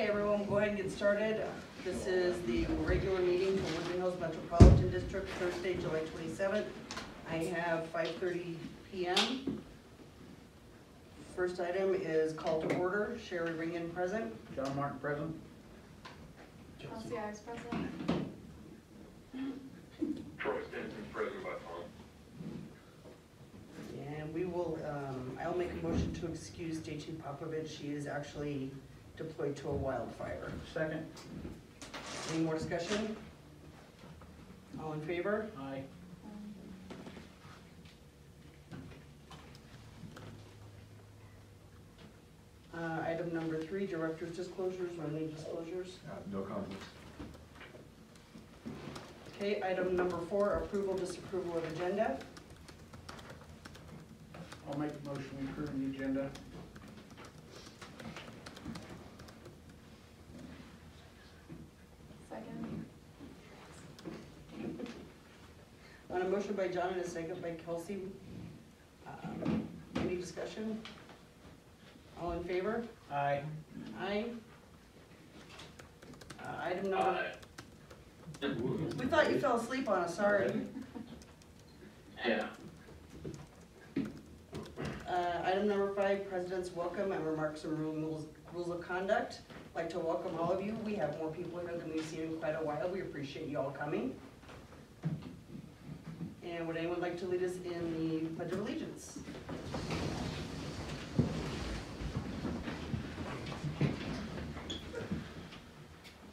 Okay, everyone, go ahead and get started. This is the regular meeting for Woodmen Hills Metropolitan District, Thursday, July twenty-seventh. I have five thirty PM. First item is call to order. Sherry Ringen present. John Martin present. Chelsea Ives present. Troy Stinson, present by phone. And we will, um, I'll make a motion to excuse Stacy Popovich. She is actually deployed to a wildfire. Second. Any more discussion? All in favor? Aye. Uh, item number three, director's disclosures or any disclosures? Uh, No conflicts. Okay, item number four, approval, disapproval of agenda. I'll make a motion to approve the agenda. Second. On a motion by John and a second by Kelsey. Um, Any discussion? All in favor? Aye. Aye. Uh, Item number, Aye. we thought you fell asleep on us, sorry. Yeah. Uh, Item number five, president's welcome and remarks and rules, rules of conduct. Like to welcome all of you. We have more people here than we've seen in quite a while. We appreciate you all coming. And would anyone like to lead us in the pledge of allegiance?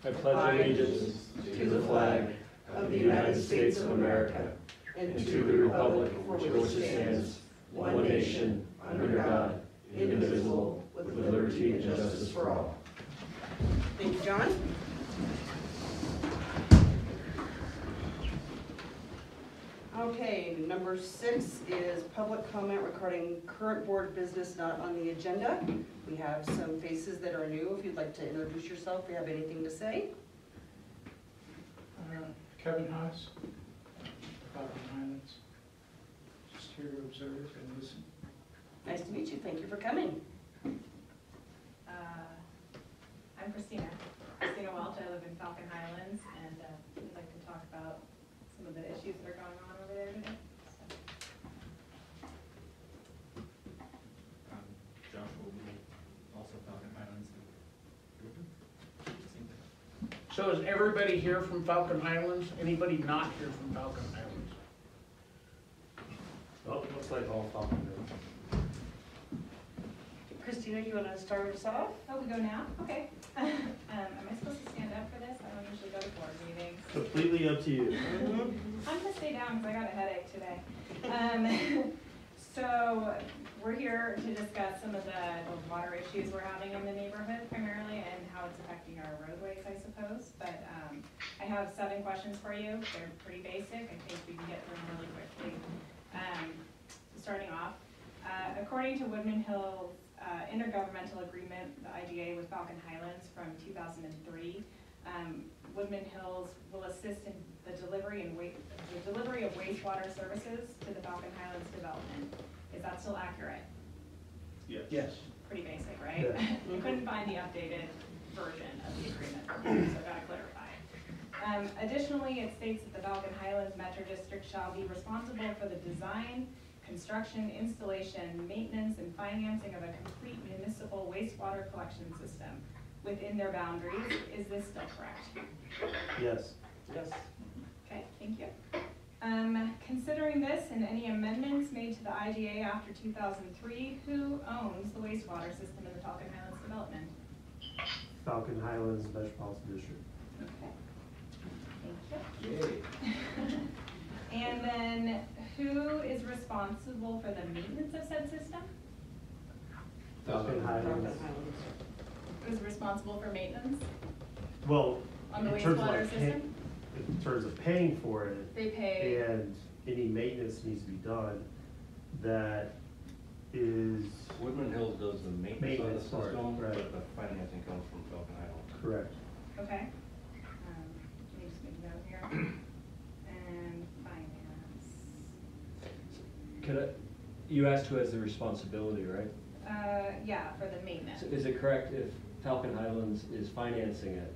I pledge allegiance to the flag of the United States of America and to the republic for which it stands, one nation, under God, indivisible, with liberty and justice for all. Thank you, John. Okay, number six is public comment regarding current board business not on the agenda. We have some faces that are new. If you'd like to introduce yourself, if you have anything to say. Uh, Kevin Haas, Falcon Highlands. Just here to observe and listen. Nice to meet you. Thank you for coming. Uh, I'm Christina, Christina Welch, I live in Falcon Highlands, and uh, we'd like to talk about some of the issues that are going on over there today. So, Um, Joshua Woodley, also Falcon Highlands. So is everybody here from Falcon Highlands? Anybody not here from Falcon Highlands? Well, it looks like all Falcon Christina, you want to start us off? Oh, we go now? Okay. Um, Am I supposed to stand up for this? I don't usually go to board meetings. Completely up to you. I'm gonna stay down because I got a headache today. Um, so, we're here to discuss some of the, the water issues we're having in the neighborhood primarily and how it's affecting our roadways, I suppose. But, um, I have seven questions for you. They're pretty basic. I think we can get through them really quickly. Um, starting off, uh, according to Woodmen Hills, uh, intergovernmental agreement, the IGA with Falcon Highlands from two thousand and three, um, Woodmen Hills will assist in the delivery and wa, the delivery of wastewater services to the Falcon Highlands development. Is that still accurate? Yes. Yes. Pretty basic, right? You couldn't find the updated version of the agreement, so I gotta clarify. Um, additionally, it states that the Falcon Highlands Metro District shall be responsible for the design, construction, installation, maintenance, and financing of a complete municipal wastewater collection system within their boundaries. Is this still correct? Yes. Yes. Okay, thank you. Um, considering this and any amendments made to the IGA after two thousand three, who owns the wastewater system in the Falcon Highlands development? Falcon Highlands Metropolitan District. Okay. Thank you. And then, who is responsible for the maintenance of said system? Falcon Highlands. Who's responsible for maintenance Well, on the in terms of wastewater like, pay- system? in terms of paying for it, They pay, and any maintenance needs to be done, that is Woodmen Hills does the maintenance on the Maintenance part, system, right. but the financing comes from Falcon Island. correct. okay. Um, Let me just make a note here. And finance. Could I, you asked who has the responsibility, right? Uh, yeah, for the maintenance. So Is it correct if Falcon Highlands is financing it,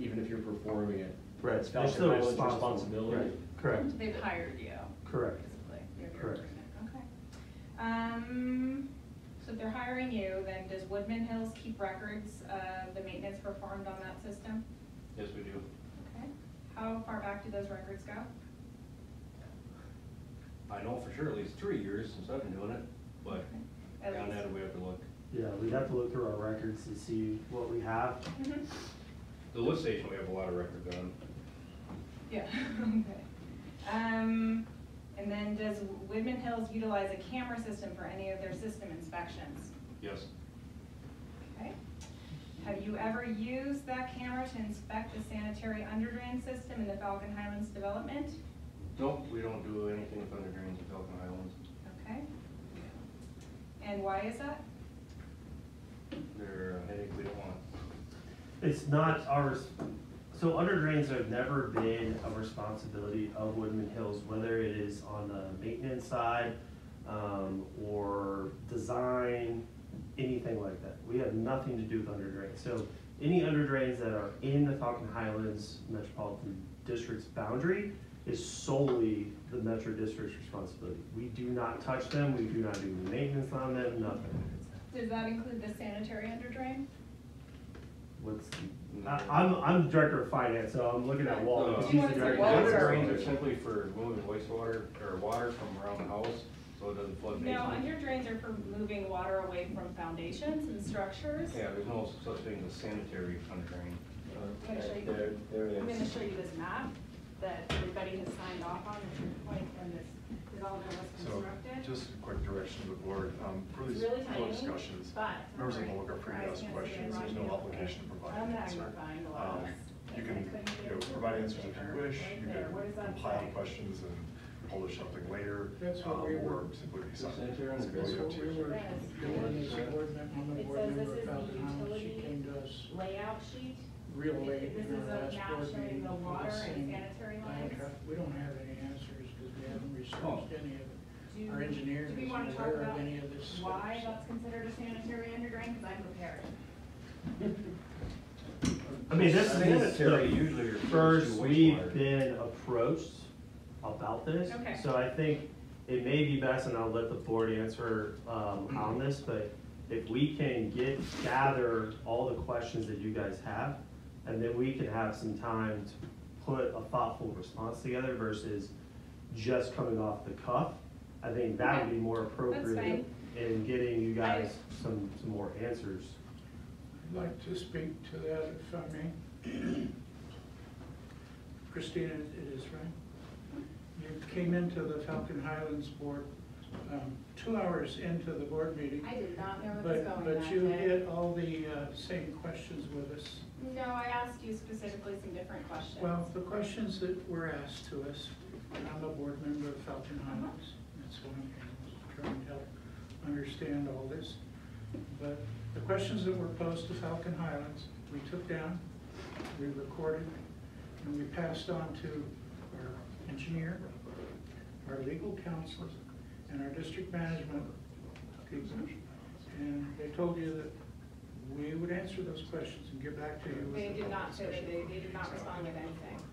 even if you're performing it. Right, It's they're Falcon still Highlands' responsible. responsibility. Right, Correct, They've hired you, correct. basically. You're your Correct. agreement. Okay. Um, so if they're hiring you, then does Woodmen Hills keep records of the maintenance performed on that system? Yes, we do. Okay. How far back do those records go? I know for sure at least three years since I've been doing it, but At beyond least. that, we have to look. Yeah, we'd have to look through our records to see what we have. Mhm. The lift station, we have a lot of records on. Yeah, okay. Um, and then does Woodmen Hills utilize a camera system for any of their system inspections? Yes, Okay. Have you ever used that camera to inspect the sanitary underdrain system in the Falcon Highlands development? nope, we don't do anything with under drains in Falcon Highlands. Okay. And why is that? They're a headache we don't want. It's not ours, so underdrains have never been a responsibility of Woodmen Hills, whether it is on the maintenance side, um, or design, anything like that. We have nothing to do with underdrains. So any underdrains that are in the Falcon Highlands Metropolitan District's boundary is solely the Metro District's responsibility. We do not touch them, we do not do maintenance on them, nothing. Does that include the sanitary underdrain? What's, I, I'm, I'm director of finance, so I'm looking at Walt, Uh, because You he's the say director. Walt? Under drains are simply for moving wastewater or water from around the house, so it doesn't flood No, basement. underdrains are for moving water away from foundations and structures. Yeah, there's no such thing as sanitary under drain. I'm gonna show you- There, there I'm gonna is. show you this map that everybody has signed off on, when, when this development was So, constructed. just a quick direction to the board, um, for It's these really floor tiny, discussions, but. members of the public are free to Eyes ask can't see questions, there's no right? obligation to provide I'm an answer. magnifying a lot Um, less. You can, couldn't you get know, it provide answers if you wish, right you there. What does can that compile say? questions and publish something later, That's what um, we were- or simply be Is silent. sanitary It's under really up what to we you. were Yes. doing a board member, I'm a It board says member this is of the Falcon Highlands, she utility to us Layout sheet. real late This in is our a last map board showing meeting. the with water and same- sanitary lines. have- We don't have any answers because we haven't researched any of it. Do- Our engineer Do we is wanna talk aware about any of this stuff. why so- that's considered a sanitary underdrain? Cause I'm prepared. I mean, this is Sanitary the usually refers to first we've wastewater. been approached about this. Okay. So I think it may be best, and I'll let the board answer, um, on this, but if we can get, gather all the questions that you guys have, and then we can have some time to put a thoughtful response together versus just coming off the cuff. I think that would be more appropriate in getting you guys some, some more answers. I'd like to speak to that if I may. Christina, it is, right? You came into the Falcon Highlands Board um, two hours into the board meeting. I did not know what was But, going but on you there. hit all the uh, same questions with us. No, I asked you specifically some different questions. Well, the questions that were asked to us, and I'm a board member of Falcon Highlands, that's why I'm trying to help understand all this. But the questions that were posed to Falcon Highlands, we took down, we recorded, and we passed on to our engineer, our legal counsel, and our district management people. And they told you that we would answer those questions and get back to you. They did not say that, they, they did not respond with anything.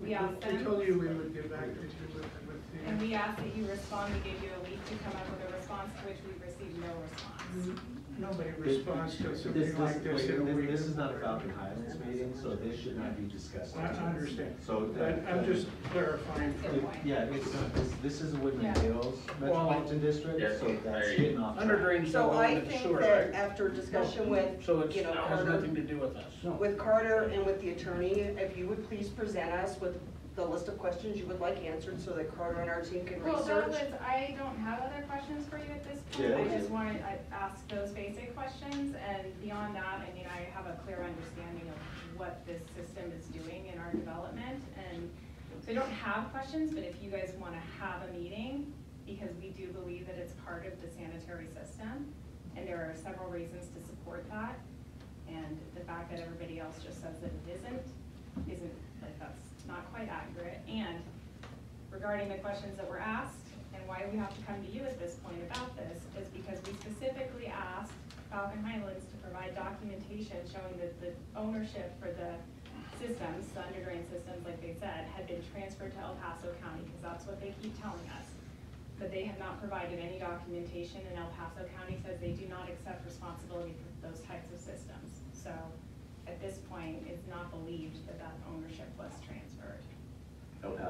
We We asked We them, told you we would get back to you with, with and we asked that you respond, we gave you a week to come up with a response, to which we received no response. Mm-hmm. Nobody responds to This, something this, like this wait, in a week. this is not a Falcon Highlands meeting, so this should not be discussed. I I understand, So. but I'm just clarifying Good for, point. Yeah, it's, this, this is a Woodmen Yeah. Hills Metropolitan District, Yeah, so that's I- getting off. track. underdrain So I think that after discussion with, So it's, you know, has Carter, nothing to do with us. with Carter and with the attorney, if you would please present us with the list of questions you would like answered so that Carter and our team can Well, that research. was, I don't have other questions for you at this point, Yeah, I okay. just wanted, I asked those basic questions, and beyond that, I mean, I have a clear understanding of what this system is doing in our development, and so I don't have questions, but if you guys wanna have a meeting, because we do believe that it's part of the sanitary system, and there are several reasons to support that, and the fact that everybody else just says that it isn't, isn't, like, that's not quite accurate, and regarding the questions that were asked and why we have to come to you at this point about this is because we specifically asked Falcon Highlands to provide documentation showing that the ownership for the systems, the underdrain systems, like they said, had been transferred to El Paso County, because that's what they keep telling us. But they have not provided any documentation, and El Paso County says they do not accept responsibility for those types of systems. So at this point, it's not believed that that.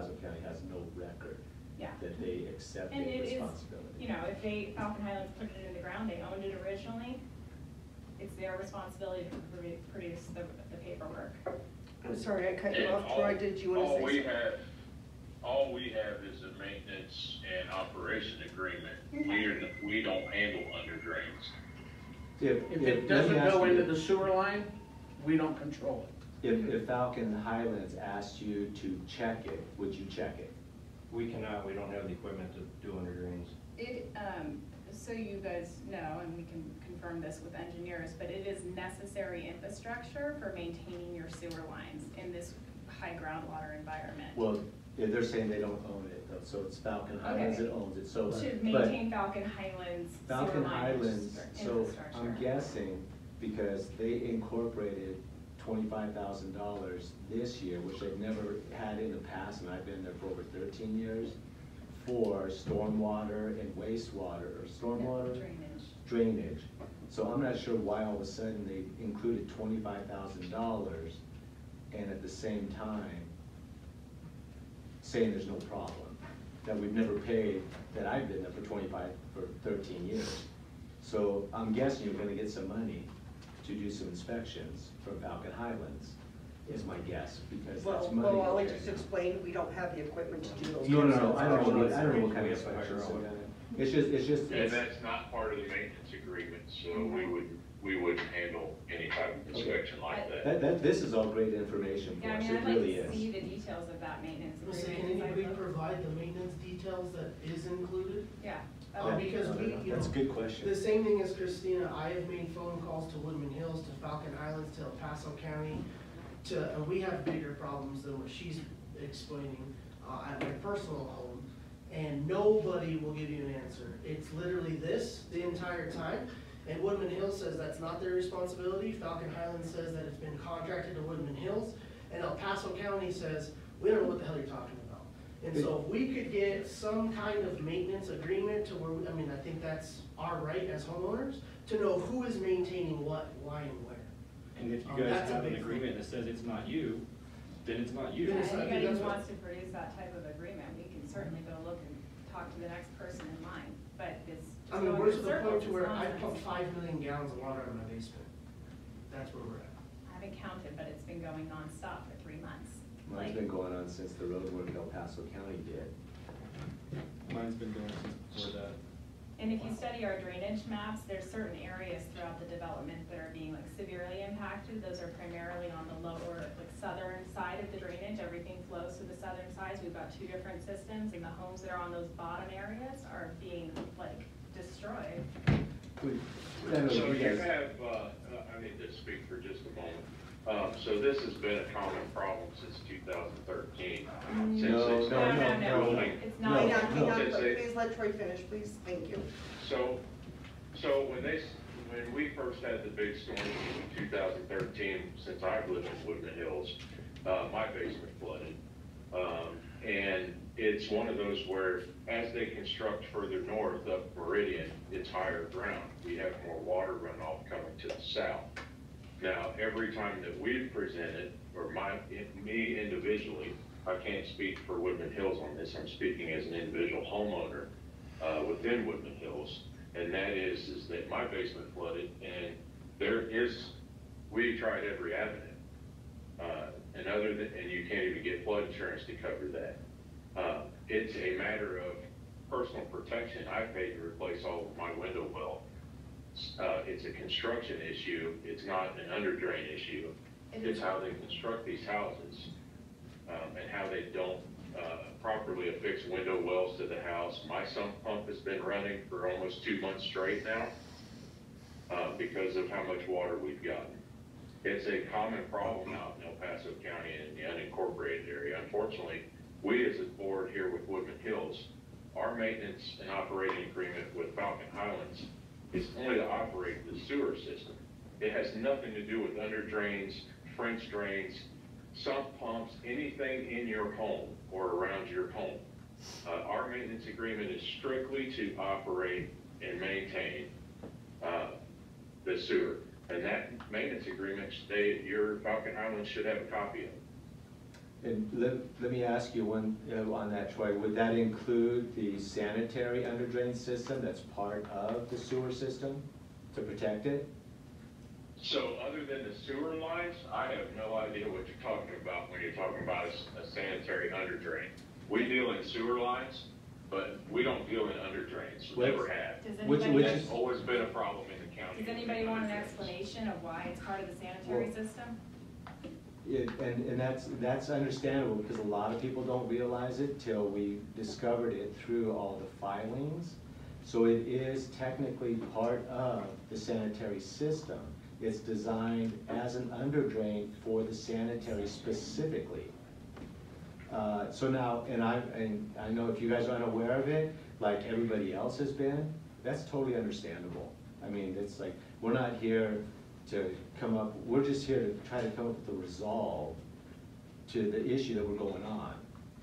El County has no record Yeah. that they accepted And it is, responsibility. you know, if they, Falcon Highlands put it in the ground, they owned it originally, it's their responsibility to produ- produce the, the paperwork. I'm sorry, I cut you And off. Troy, did you want to say All something? we have, all we have is a maintenance and operation agreement. We are, we don't handle under drains. If If, it if, let me doesn't ask go you, into the sewer line, we don't control it. If, if Falcon Highlands asked you to check it, would you check it? We cannot, we don't have the equipment to do under drains. It, um, so you guys know, and we can confirm this with engineers, but it is necessary infrastructure for maintaining your sewer lines in this high groundwater environment. Well, if they're saying they don't own it, though, so it's Falcon Highlands Okay. that owns it, so. To but- maintain Falcon Highlands sewer Falcon line Highlands, so. I'm guessing, because they incorporated twenty-five thousand dollars this year, which they've never had in the past, and I've been there for over thirteen years, for stormwater and wastewater, or stormwater Drainage. drainage. So I'm not sure why all of a sudden they included twenty-five thousand dollars, and at the same time, saying there's no problem, that we've never paid, that I've been there for twenty-five, for thirteen years. So I'm guessing you're gonna get some money to do some inspections from Falcon Highlands, is my guess, because Well, that's money. well, I'll just explain, we don't have the equipment to do those. No, no, types no, of I don't know, what- I don't know what kind of have to hire It's just, it's just, And it's, that's not part of the maintenance agreement, so we mhm. would, we wouldn't handle any type of inspection like that. that, that, this is all great information for Yeah, I us, mean, it I'd like really to is. see the details of that maintenance I'm saying, agreement. can 'cause anybody provide the maintenance details that is included? Yeah. Uh, Oh, because we, you know. That's a good question. The same thing as Christina, I have made phone calls to Woodmen Hills, to Falcon Highlands, to El Paso County, to, and we have bigger problems than what she's explaining, uh, at my personal home, and nobody will give you an answer. It's literally this the entire time, and Woodmen Hills says that's not their responsibility, Falcon Highlands says that it's been contracted to Woodmen Hills, and El Paso County says, we don't know what the hell you're talking about. And so if we could get some kind of maintenance agreement to where, we- I mean, I think that's our right as homeowners, to know who is maintaining what, why, and where. And if Um, you guys that's a have an big thing. agreement that says it's not you, then it's not you. Then Yeah, it's not- anybody that's who what- wants to produce that type of agreement, we can certainly go look and talk to the next person in line, but it's just I mean, going we're in to the circles, point to it's where I nonsense. pump five million gallons of water out of my basement. That's where we're at. I haven't counted, but it's been going nonstop for three months. Mine's Like, been going on since the road work El Paso County did. Mine's been going since before that. And if you study our drainage maps, there's certain areas throughout the development that are being like severely impacted. Those are primarily on the lower, like southern side of the drainage. Everything flows to the southern sides. We've got two different systems and the homes that are on those bottom areas are being like destroyed. We- I don't know, So you you guys- have, uh, uh, I need to speak for just a moment. Um, so this has been a common problem since two thousand thirteen. Since No, they no, started No, no, no, building. it's not. Hang on, hang on, Since they- please let Troy finish, please, thank you. So, so when they, s- when we first had the big storm in two thousand thirteen, since I've lived in Woodmen Hills, uh, my basement flooded. Um, and it's one of those where, as they construct further north up Meridian, it's higher ground. We have more water runoff coming to the south. Now, every time that we've presented, or my, me individually, I can't speak for Woodmen Hills on this, I'm speaking as an individual homeowner, uh, within Woodmen Hills, and that is, is that my basement flooded, and there is, we tried every avenue. Uh, and other than, and you can't even get flood insurance to cover that. Uh, it's a matter of personal protection, I paid to replace all of my window well. Uh, it's a construction issue, it's not an under drain issue. It It's how they construct these houses, um, and how they don't, uh, properly affix window wells to the house. My sump pump has been running for almost two months straight now, uh, because of how much water we've gotten. It's a common problem out in El Paso County and the unincorporated area. Unfortunately, we as a board here with Woodmen Hills, our maintenance and operating agreement with Falcon Highlands is only to operate the sewer system. It has nothing to do with under drains, French drains, sump pumps, anything in your home or around your home. Uh, our maintenance agreement is strictly to operate and maintain, uh, the sewer. And that maintenance agreement, they, your Falcon Highlands should have a copy of. And let, let me ask you one, uh, on that, Troy, would that include the sanitary underdrain system that's part of the sewer system to protect it? So other than the sewer lines, I have no idea what you're talking about when you're talking about a sanitary underdrain. We deal in sewer lines, but we don't deal in under drains, never have. Which- anybody, which That's always been a problem in the county. does anybody want an explanation of why it's part of the sanitary Well- system? It, and, and that's, that's understandable, because a lot of people don't realize it till we discovered it through all the filings. So it is technically part of the sanitary system. It's designed as an under drain for the sanitary specifically. Uh, so now, and I, and I know if you guys aren't aware of it, like everybody else has been, that's totally understandable. I mean, it's like, we're not here to come up, we're just here to try to come up with a resolve to the issue that we're going on.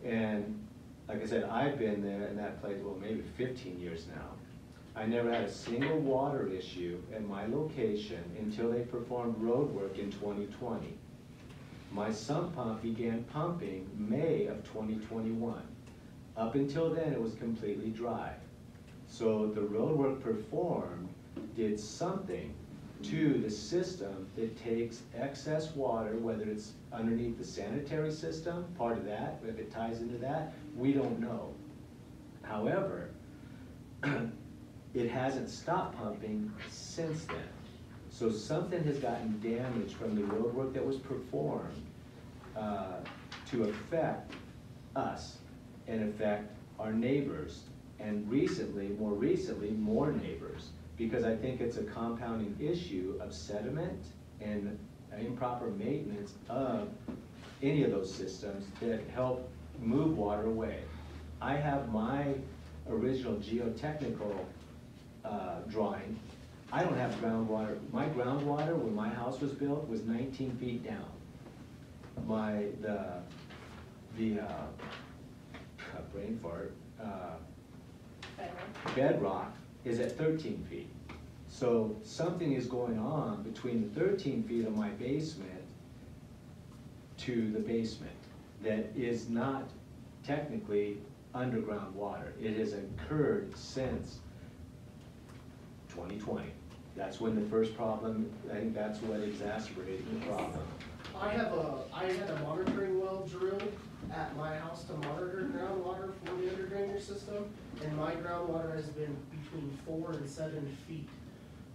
And like I said, I've been there in that place, well, maybe fifteen years now. I never had a single water issue at my location until they performed road work in twenty twenty. My sump pump began pumping May of twenty twenty-one. Up until then, it was completely dry. So the road work performed did something to the system that takes excess water, whether it's underneath the sanitary system, part of that, if it ties into that, we don't know. However, it hasn't stopped pumping since then. So something has gotten damaged from the road work that was performed uh, to affect us and affect our neighbors. And recently, more recently, more neighbors. Because I think it's a compounding issue of sediment and improper maintenance of any of those systems that help move water away. I have my original geotechnical uh, drawing. I don't have groundwater. My groundwater, when my house was built, was nineteen feet down. My, the, the, uh, brain fart, uh, Bedrock? Is at thirteen feet. So something is going on between the thirteen feet of my basement to the basement that is not technically underground water. It has occurred since twenty twenty. That's when the first problem, I think that's what exacerbated the problem. I have a, I had a monitoring well drilled at my house to monitor groundwater for the under drainage system, and my groundwater has been between four and seven feet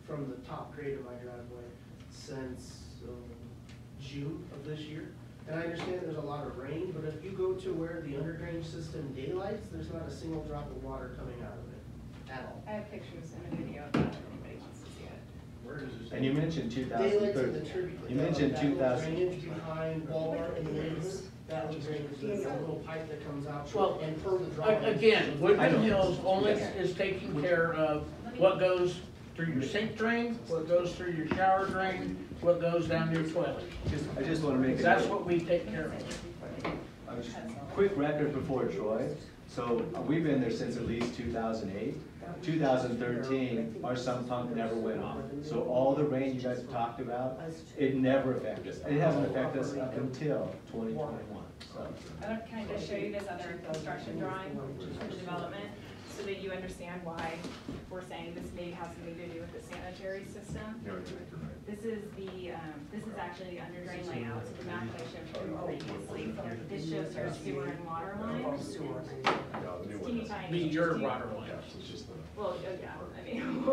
from the top grade of my driveway since, um, June of this year. And I understand there's a lot of rain, but if you go to where the under drainage system daylights, there's not a single drop of water coming out of it at all. I have pictures and a video of that, if anybody wants to see it. Where does this? And you mentioned two thousand Daylights in the thirteen. tribute. You mentioned two thousand. two. Drainage behind Walmart in the neighborhood, that little drainage, there's a little pipe that comes out. Well, And per the A- Again, I Woodmen. Hills only is taking care of what goes through your sink drain, what goes through your shower drain, what goes down your toilet. Just, I just wanna make. a That's note. what we take care of. Quick record before Troy. So uh, we've been there since at least two thousand eight. Two thousand thirteen, our sump pump never went off. So all the rain you guys talked about, it never affected us. It hasn't affected us up until twenty twenty-one, so. Can I just show you this other construction drawing for the development, so that you understand why we're saying this may have something to do with the sanitary system? You know, you're right. This is the, um, this is actually the under drain layout, so the map I showed you previously. This shows our sewer and water lines. Sewer. Yeah, the It's teeny tiny. Be your water Yeah, line. it's just the. Well, oh, yeah, I mean,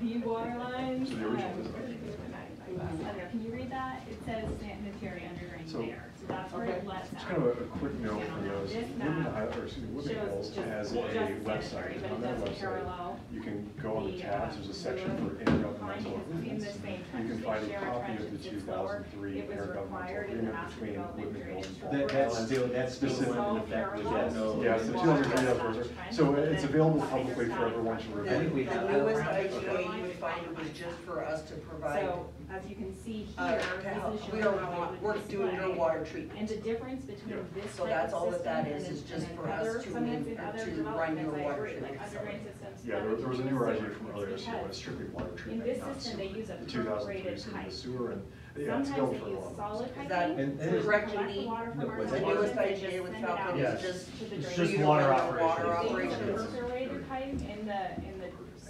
the water lines. So the original um, design. I don't know, Can you read that? It says sanitary under drain So- there, so that's where it lets It's out. kind of a a quick note for And those. this Woodmen map Hi- or excuse me, Woodmen shows Hills just- has a just sanitary, website. but On it that doesn't website, parallel you can go on the The, tabs, um, there's a section for intergovernmental line is in agreements. the same You trench, can they find a share a copy trench, of the it's two lower. thousand three It was required intergovernmental in the agreement master between development Woodmen agreement Hills. for That, that's still, that's still It's in effect, parallel. with that, no. Yeah, so Water 203 does of those not are- trench, so it's available publicly for everyone to pressure. review. I think we have The that. newest IGA you would find is was just for us to provide, So, as you can see uh, here, to help, this is we showing are, how wa- it we're would doing your display. water treatment. And the difference between this So type that's all that that system is, and is just and for us other- to sometimes in- in or other to run developments, your I water agree, treatment Like system. underground systems. Yeah, there, there was a new idea from it's earlier, so it was because strictly water In treatment, this not system, sewer. they use a The two thousand three perforated is in pipe. the sewer and, yeah, it's Sometimes built they for a use lot of solid Is that piping. And- so and- correct, collect the Jeannie? water from No, our what's The that? newest basins and IGA just with send it Falcon out Yes. is just to the It's drain. just you water run water operations. They use a operations. perforated pipe in the, in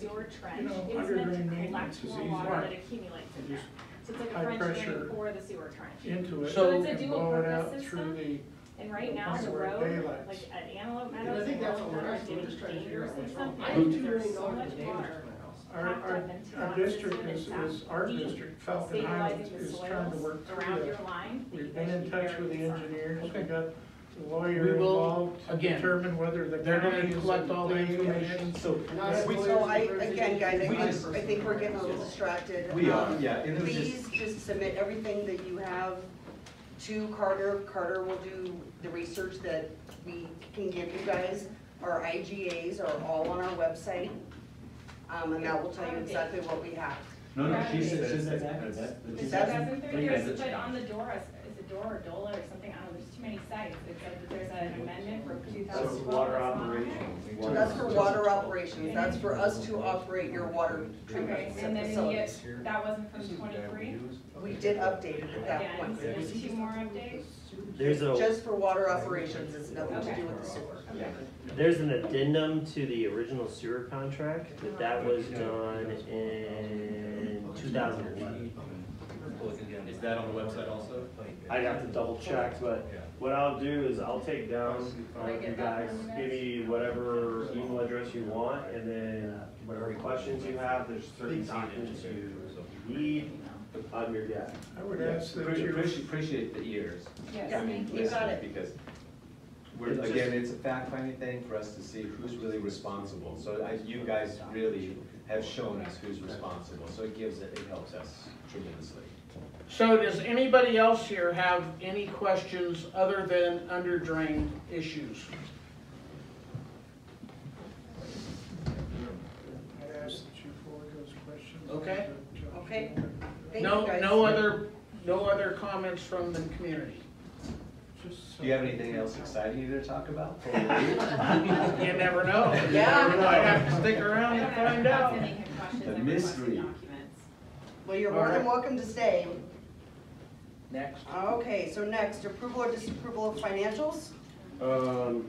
the sewer trench, know, it's underground meant to maintenance collect is more easy. water Right. that accumulates in there. Just So it's like a high French pressure drain for the sewer trench. into it. So it's a and dual blow it purpose out system. The, And right now, the Also, road, daylights. like at Antelope And I Meadows, think that's what we're asking, we're getting just trying to figure dangerous out and what's wrong. I because do there's million so dollars much in damage water. to my house. our, packed our, up into our that district system is, is, our deep, district, Falcon Highlands, Stabilizing the is trying to soils work through around that. your line. that you We've been in touch with the concerned. engineers, we Okay. got the lawyer We will, involved to again, determine whether the they're gonna is collect all the in information. So, And I we, lawyers So I, that again, guys, I We think, just- I think we're getting a little distracted. we are, Um, yeah, it was Please just, just submit everything that you have to Carter. Carter will do the research that we can give you guys. Our IGAs are all on our website, um, and that will tell you exactly what we have. no, no, she said, she said that, that, The the two That's- thousand three but you years, guys- but on the door, is is it door or DOLA or something, too many sites, it said that there's an amendment for two That's thousand twelve. water operations. So that's for water operations, that's for us to operate your water treatment Okay, and then you facilities. get, that wasn't from twenty-three? We did update it at that Again, point. so there's two more updates? There's a, Just for water operations, it's nothing to do with the sewer. Okay. there's an addendum to the original sewer contract, but that was done in two thousand eleven. Is that on the website also? I'd have to double check, but what I'll do is I'll take down, Will uh, you guys, give me whatever email address you want, and then whatever questions you have, there's certain documents you need, I'm your guy. I would ask that Appreciate, you, appreciate- appreciate the ears. Yes, Yeah, I mean, you got it. Because we're, It's just- again, it's a fact-finding thing for us to see who's really responsible. So I, you guys really have shown us who's responsible, so it gives, it it helps us tremendously. So does anybody else here have any questions other than under drain issues? I'd ask that you forward those questions. Okay. Okay. Moore. Thank you, No, guys. no other, no other comments from the community? Just so- Do you have anything else exciting you to talk about? before we leave? You never know. Yeah. You might have to stick around I to don't know find out. that's any questions, The mystery. documents. Well, you're more than welcome to stay. Next. Okay, so next, approval or disapproval of financials? Um,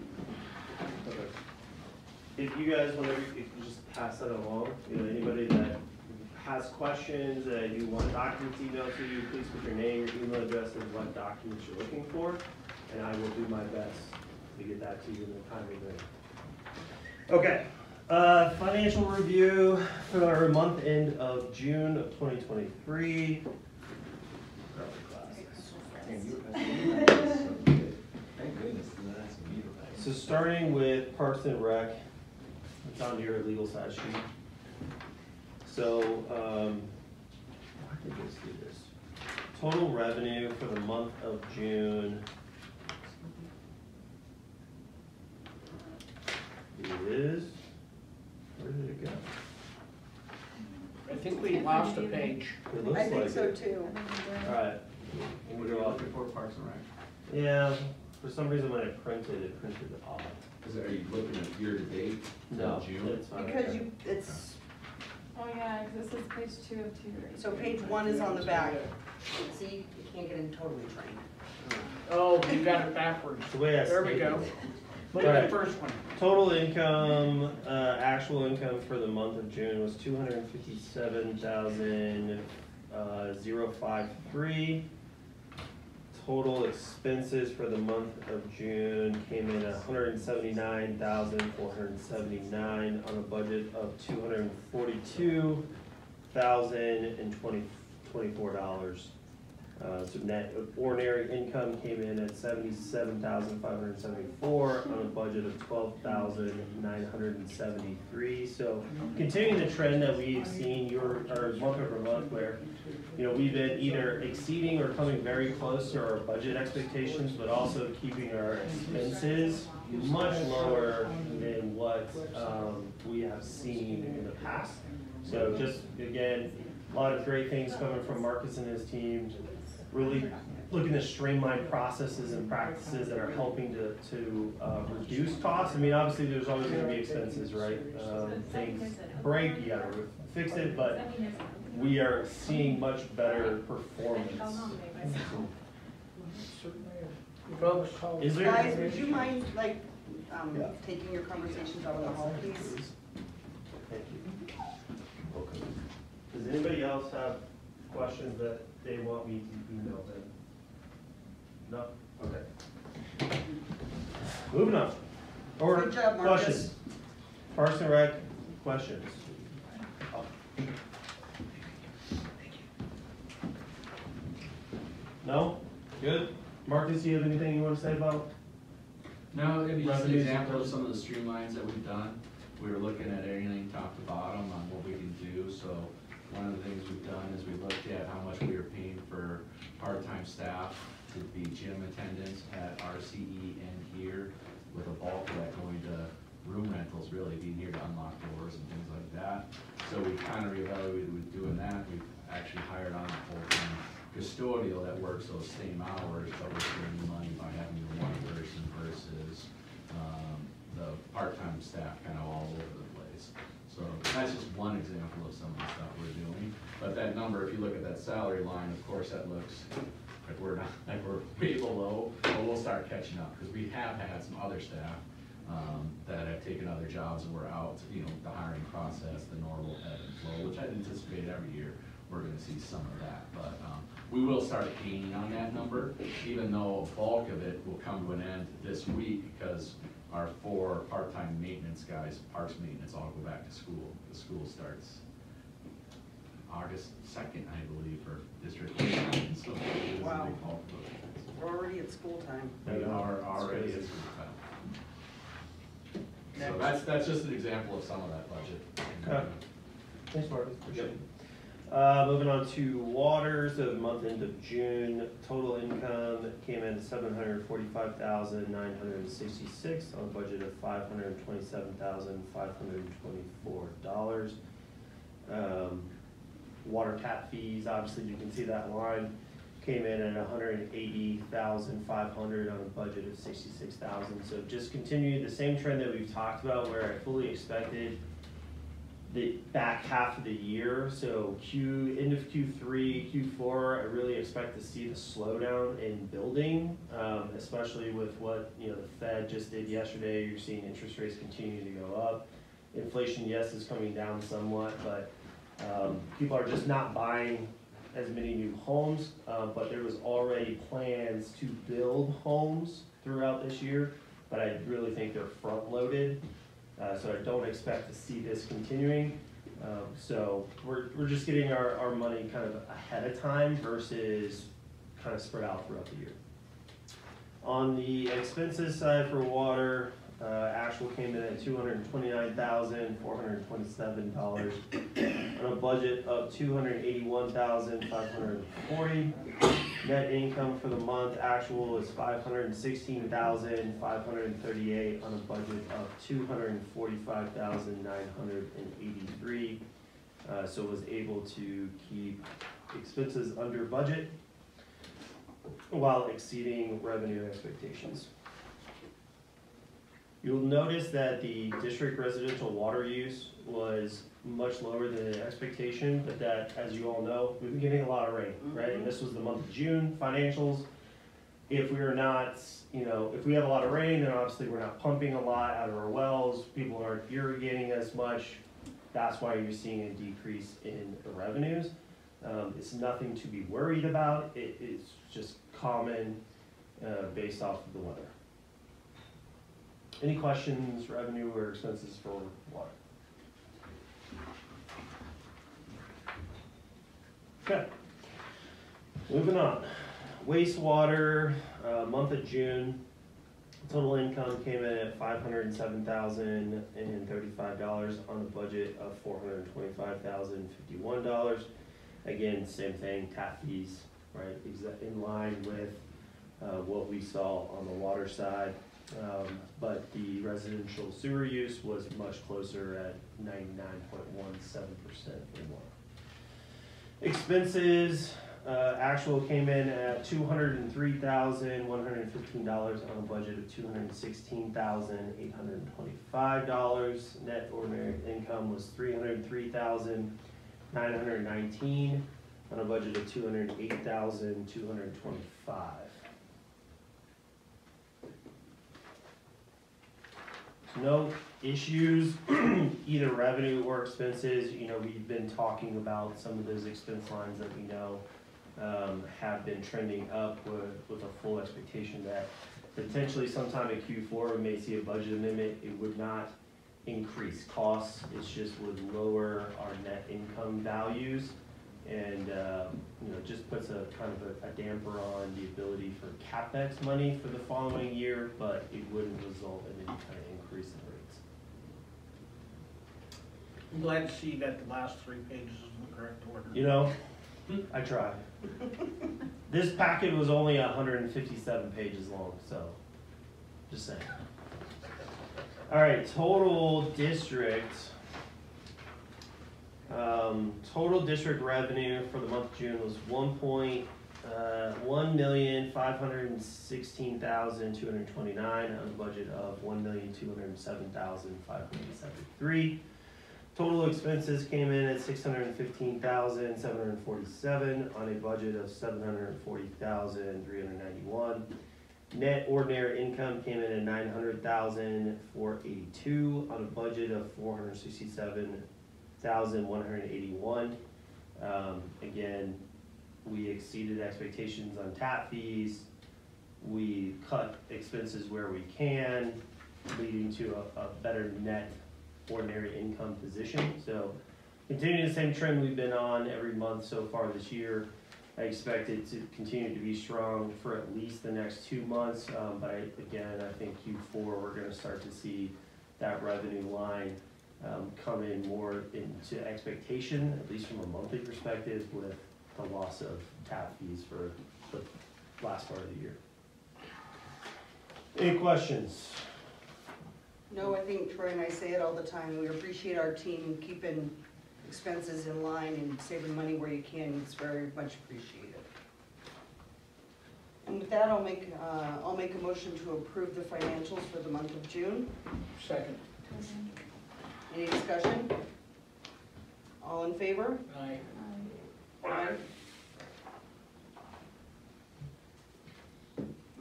if you guys, whenever, if you just pass that along, you know, anybody that has questions, uh, you want documents emailed to you, please put your name, your email address, and what documents you're looking for, and I will do my best to get that to you in a timely manner. Okay, uh, financial review for our month end of June of twenty twenty-three. Thank goodness, that's a meter bag. So starting with Parks and Rec, it's on your legal side sheet. So, um, why did this do this? Total revenue for the month of June is, where did it go? I think we lost a page. It looks I like think so it. too. Alright. Let me go up. for Parks and Rec? Yeah, for some reason when I printed, it printed off. Is, it, are you looking at year-to-date? No, June? it's fine. Because you, it's, Oh, yeah, 'cause this is page two of two. right? so page one is on the back. See, you can't get in totally trained. Oh, you got it backwards. It's the way I There we stapled go. it. Look at the Alright. first one. Total income, uh, actual income for the month of June was two hundred and fifty-seven thousand, uh, zero five three. Total expenses for the month of June came in at hundred and seventy-nine thousand, four hundred and seventy-nine on a budget of two hundred and forty-two thousand and twenty, twenty-four dollars. Uh, so net ordinary income came in at seventy-seven thousand five hundred seventy-four on a budget of twelve thousand nine hundred and seventy-three. So continuing the trend that we've seen year, or month over month where, you know, we've been either exceeding or coming very close to our budget expectations, but also keeping our expenses much lower than what, um, we have seen in the past. So just, again, a lot of great things coming from Marcus and his team, really looking to streamline processes and practices that are helping to, to, uh, reduce costs. I mean, obviously, there's always gonna be expenses, right? Um, things break, you gotta fix it, but we are seeing much better performance. Folks, Is there? Guys, would you mind, like, um, taking your conversations out in the hall, please? Thank you. Does anybody else have questions that they want me to email them? No? Okay. Moving on. Or Good job, Marcus. questions? Parks and Rec, questions? No? Good? Marcus, do you have anything you want to say about? No, it'd be just an example of some of the streamlines that we've done. We were looking at everything top to bottom on what we can do, so one of the things we've done is we looked at how much we are paying for part-time staff to be gym attendants at RCE and here, with a bulk of that going to room rentals, really being here to unlock doors and things like that. So we kind of reevaluated with doing that, we've actually hired on a full-time custodial that works those same hours, but we're saving money by having the one person versus, um, the part-time staff kind of all over the place. So that's just one example of some of the stuff we're doing. But that number, if you look at that salary line, of course, that looks like we're not, like we're way below, but we'll start catching up, because we have had some other staff, um, that have taken other jobs and we're out, you know, the hiring process, the normal ebb and flow, which I anticipate every year, we're gonna see some of that, but, um, we will start gaining on that number, even though a bulk of it will come to an end this week, because our four part-time maintenance guys, parks maintenance, all go back to school. The school starts August second, I believe, for district. So it is a Wow. big bulk of. We're already at school time. We are already at school time. So that's, that's just an example of some of that budget. Okay. Thanks, Marcus, appreciate it. Uh, moving on to water, so the month end of June, total income came in seven hundred forty-five thousand nine hundred sixty-six on a budget of five hundred twenty-seven thousand five hundred twenty-four dollars. Um, water tap fees, obviously you can see that line, came in at hundred and eighty thousand five hundred on a budget of sixty-six thousand. So just continue the same trend that we've talked about, where I fully expected the back half of the year, so Q, end of Q three, Q four, I really expect to see the slowdown in building, um, especially with what, you know, the Fed just did yesterday, you're seeing interest rates continue to go up. Inflation, yes, is coming down somewhat, but, um, people are just not buying as many new homes, uh, but there was already plans to build homes throughout this year, but I really think they're front-loaded, uh, so I don't expect to see this continuing. Um, so we're, we're just getting our, our money kind of ahead of time versus kind of spread out throughout the year. On the expenses side for water, uh, actual came in at $229,427 on a budget of $281,540. Net income for the month actual is five hundred and sixteen thousand, five hundred and thirty-eight on a budget of two hundred and forty-five thousand, nine hundred and eighty-three. Uh, so was able to keep expenses under budget while exceeding revenue expectations. You'll notice that the district residential water use was much lower than the expectation, but that, as you all know, we've been getting a lot of rain, right? And this was the month of June, financials. If we are not, you know, if we have a lot of rain, then obviously we're not pumping a lot out of our wells, people aren't irrigating as much. That's why you're seeing a decrease in the revenues. Um, it's nothing to be worried about, it, it's just common, uh, based off of the weather. Any questions, revenue or expenses for water? Okay. Moving on, wastewater, uh, month of June, total income came in at five hundred and seven thousand and thirty-five dollars on a budget of four hundred and twenty-five thousand fifty-one dollars. Again, same thing, tap fees, right, in line with, uh, what we saw on the water side. Um, but the residential sewer use was much closer at ninety-nine point one seven percent or more. Expenses, uh, actual came in at two hundred and three thousand, one hundred and fifteen dollars on a budget of two hundred and sixteen thousand, eight hundred and twenty-five dollars. Net ordinary income was three hundred three thousand, nine hundred nineteen on a budget of two hundred eight thousand, two hundred and No issues, either revenue or expenses, you know, we've been talking about some of those expense lines that we know um, have been trending up with, with a full expectation that potentially sometime in Q4, we may see a budget amendment, it would not increase costs, it's just would lower our net income values. And, um, you know, just puts a kind of a- a damper on the ability for CapEx money for the following year, but it wouldn't result in any kind of increase in rates. I'm glad to see that the last three pages is in the correct order. You know, I tried. This packet was only hundred and fifty-seven pages long, so, just saying. All right, total district. Um, total district revenue for the month of June was one point, uh, one million, five hundred and sixteen thousand, two hundred twenty-nine, on a budget of one million, two hundred seven thousand, five hundred seventy-three. Total expenses came in at six hundred fifteen thousand, seven hundred forty-seven, on a budget of seven hundred forty thousand, three hundred ninety-one. Net ordinary income came in at nine hundred thousand, four eighty-two, on a budget of four hundred sixty-seven thousand, one hundred eighty-one. Um, again, we exceeded expectations on tap fees. We cut expenses where we can, leading to a, a better net ordinary income position. So continuing the same trend we've been on every month so far this year. I expect it to continue to be strong for at least the next two months. Um, but I, again, I think Q4, we're gonna start to see that revenue line um, come in more into expectation, at least from a monthly perspective, with the loss of tap fees for the last part of the year. Any questions? No, I think Troy and I say it all the time, we appreciate our team keeping expenses in line and saving money where you can, it's very much appreciated. And with that, I'll make, uh, I'll make a motion to approve the financials for the month of June. Second. Any discussion? All in favor? Aye. Aye.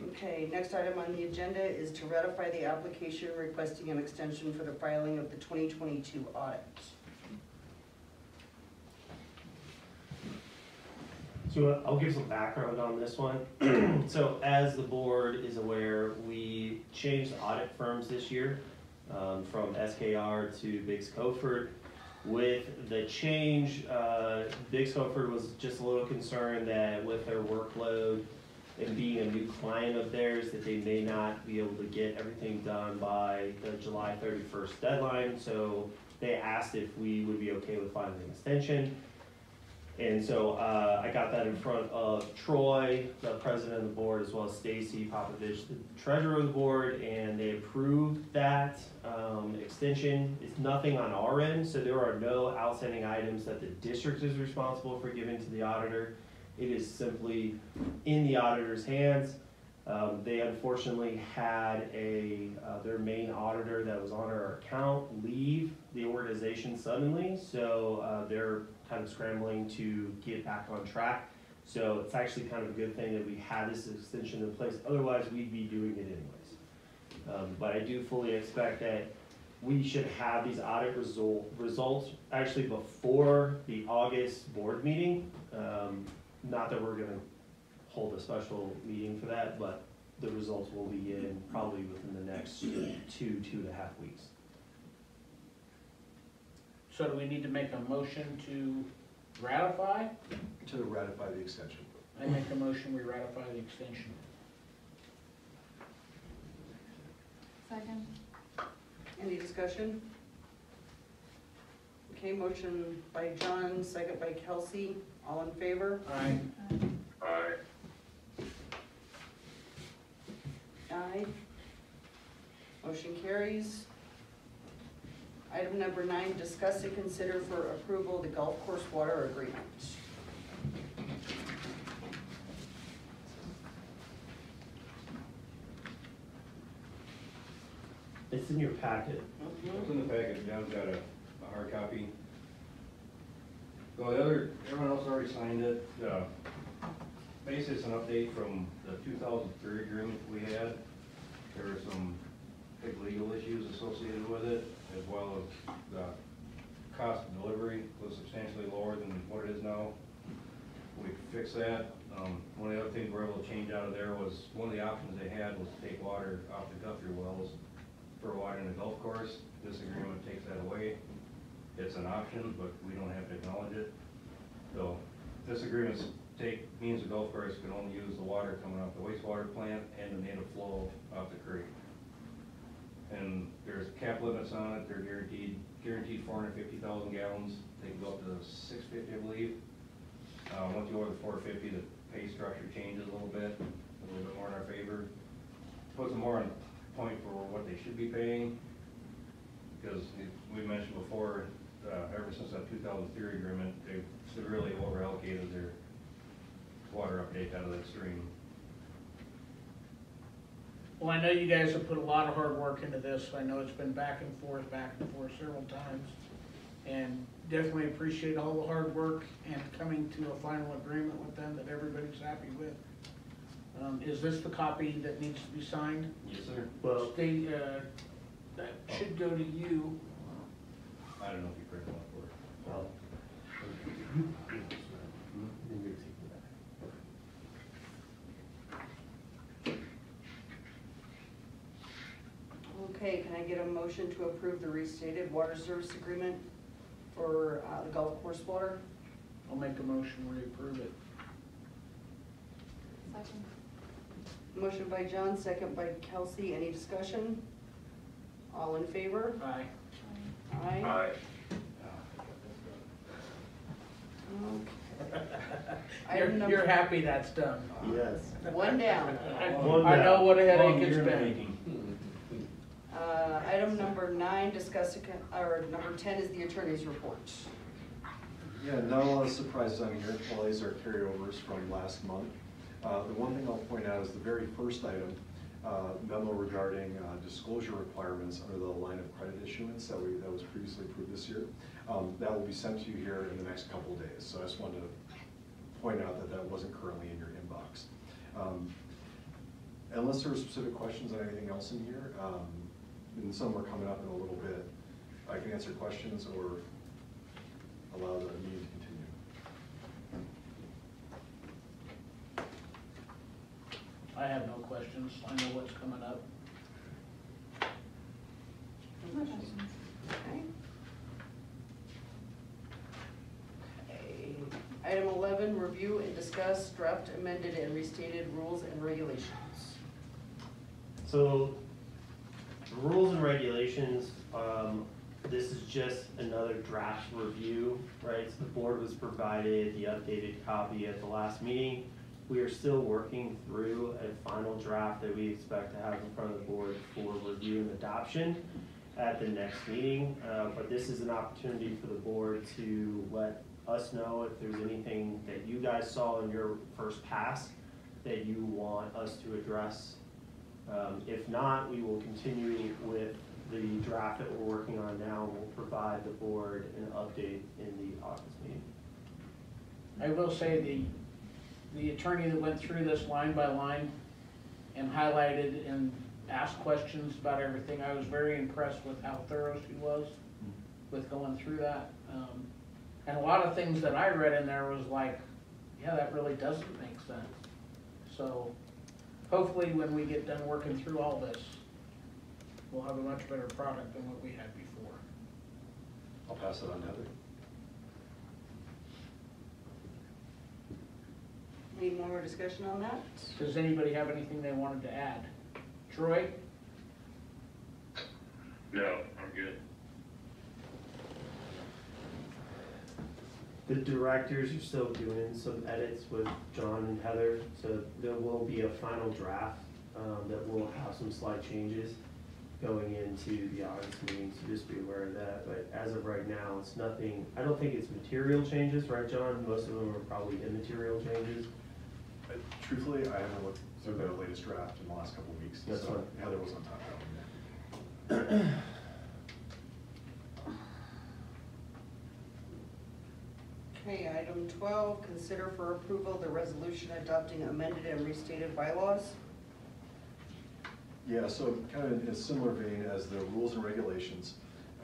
Okay, next item on the agenda is to ratify the application requesting an extension for the filing of the 2022 audit. So I'll give some background on this one. So as the board is aware, we changed audit firms this year um, from SKR to Biggs Kofford. With the change, uh, Biggs Kofford was just a little concerned that with their workload and being a new client of theirs, that they may not be able to get everything done by the July thirty-first deadline. So they asked if we would be okay with filing an extension. And so uh, I got that in front of Troy, the president of the board, as well as Stacy Popovich, the treasurer of the board, and they approved that um, extension. It's nothing on our end, so there are no outstanding items that the district is responsible for giving to the auditor. It is simply in the auditor's hands. Um, They unfortunately had a, uh, their main auditor that was on our account leave the organization suddenly, so uh, they're kind of scrambling to get back on track. So it's actually kind of a good thing that we had this extension in place, otherwise we'd be doing it anyways. Um, But I do fully expect that we should have these audit result, results actually before the August board meeting. Um, Not that we're gonna hold a special meeting for that, but the results will be in probably within the next two, two and a half weeks. So do we need to make a motion to ratify? To ratify the extension. I make a motion, we ratify the extension. Second. Any discussion? Okay, motion by John, second by Kelsey, all in favor? Aye. Aye. Aye. Motion carries. Item number nine, discuss and consider for approval the golf course water agreement. It's in your packet. It's in the package, John's got a, a hard copy. So the other, everyone else already signed it, uh, basically it's an update from the two thousand three agreement we had. There were some big legal issues associated with it, as well as the cost of delivery was substantially lower than what it is now. We fixed that, um, one of the other things we were able to change out of there was, one of the options they had was to take water off the Guthrie wells for water in the golf course. This agreement takes that away. It's an option, but we don't have to acknowledge it. So this agreement means the golf course can only use the water coming off the wastewater plant and the native flow off the creek. And there's cap limits on it, they're guaranteed, guaranteed four hundred fifty thousand gallons, they can go up to six fifty, I believe. Uh, once you over the four fifty, the pay structure changes a little bit, a little bit more in our favor. Puts them more on point for what they should be paying. Because we mentioned before, uh, ever since that two thousand three agreement, they severely over allocated their water update out of that stream. Well, I know you guys have put a lot of hard work into this. I know it's been back and forth, back and forth several times. And definitely appreciate all the hard work and coming to a final agreement with them that everybody's happy with. Um, is this the copy that needs to be signed? Yes, sir. Well, They, uh, that should go to you. I don't know if you printed one for it. well, Okay, can I get a motion to approve the restated water service agreement for, uh, the golf course water? I'll make a motion, we approve it. Second. Motion by John, second by Kelsey, any discussion? All in favor? Aye. Aye. Aye. Okay. You're, number- you're happy that's done. yes. One down. One I know down. what a headache it's year in been. Uh, item number nine, discuss, or number ten is the attorney's report. Yeah, not a lot of surprises on here, all these are carryovers from last month. Uh, The one thing I'll point out is the very first item, uh, memo regarding uh, disclosure requirements under the line of credit issuance that we, that was previously approved this year. Um, That will be sent to you here in the next couple of days, so I just wanted to point out that that wasn't currently in your inbox. Um, Unless there are specific questions on anything else in here, um, and some are coming up in a little bit, I can answer questions or allow the meeting to continue. I have no questions. I know what's coming up. Okay. Okay. Item eleven, review and discuss draft amended and restated rules and regulations. So, the rules and regulations, um, this is just another draft review, right? So the board was provided the updated copy at the last meeting. We are still working through a final draft that we expect to have in front of the board for review and adoption at the next meeting. Uh, but this is an opportunity for the board to let us know if there's anything that you guys saw in your first pass that you want us to address um, If not, we will continue with the draft that we're working on now. We'll provide the board an update in the August meeting. I will say the, the attorney that went through this line by line and highlighted and asked questions about everything, I was very impressed with how thorough she was with going through that. Um, And a lot of things that I read in there was like, yeah, that really doesn't make sense. So hopefully when we get done working through all this, we'll have a much better product than what we had before. I'll pass it on to Heather. Any more discussion on that? Does anybody have anything they wanted to add? Troy? No, I'm good. The directors are still doing some edits with John and Heather, so there will be a final draft, um, that will have some slight changes going into the August meeting, so just be aware of that, but as of right now, it's nothing, I don't think it's material changes, right, John? Most of them are probably immaterial changes. Uh, Truthfully, I haven't looked through the latest draft in the last couple of weeks, That's so fine. Heather was on top of that. Okay, item twelve, consider for approval the resolution adopting amended and restated bylaws. Yeah, so kind of in a similar vein as the rules and regulations,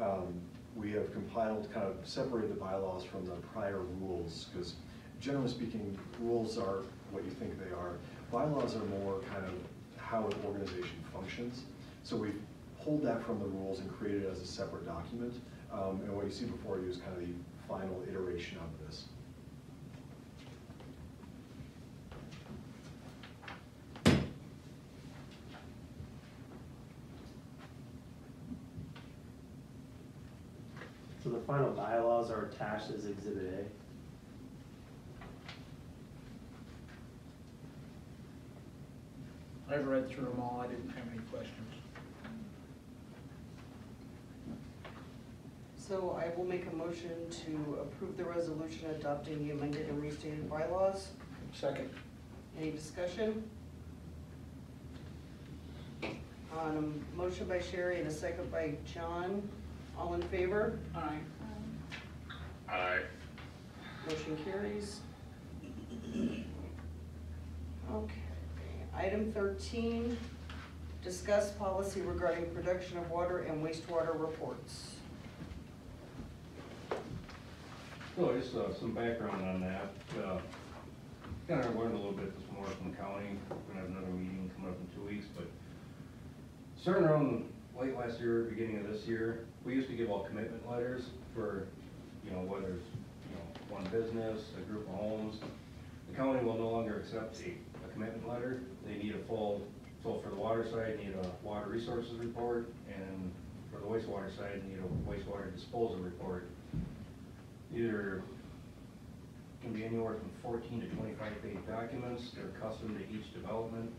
um, we have compiled, kind of separated the bylaws from the prior rules, because generally speaking, rules are what you think they are. Bylaws are more kind of how an organization functions. So we've pulled that from the rules and created it as a separate document. Um, and what you see before you is kind of the final iteration of this. So the final bylaws are attached as exhibit A. I've read through them all, I didn't have any questions. So I will make a motion to approve the resolution adopting the amended and restated bylaws. Second. Any discussion? On a motion by Sherry and a second by John, all in favor? Aye. Aye. Motion carries. Okay, item thirteen, discuss policy regarding production of water and wastewater reports. So just uh, some background on that. Uh, Kind of learned a little bit this morning from the county. We're gonna have another meeting coming up in two weeks, but starting around late last year, beginning of this year, we used to give out commitment letters for, you know, whether it's, you know, one business, a group of homes. The county will no longer accept a, a commitment letter. They need a full, so for the water side, need a water resources report, and for the wastewater side, need a wastewater disposal report either can be anywhere from fourteen to twenty-five page documents, they're custom to each development,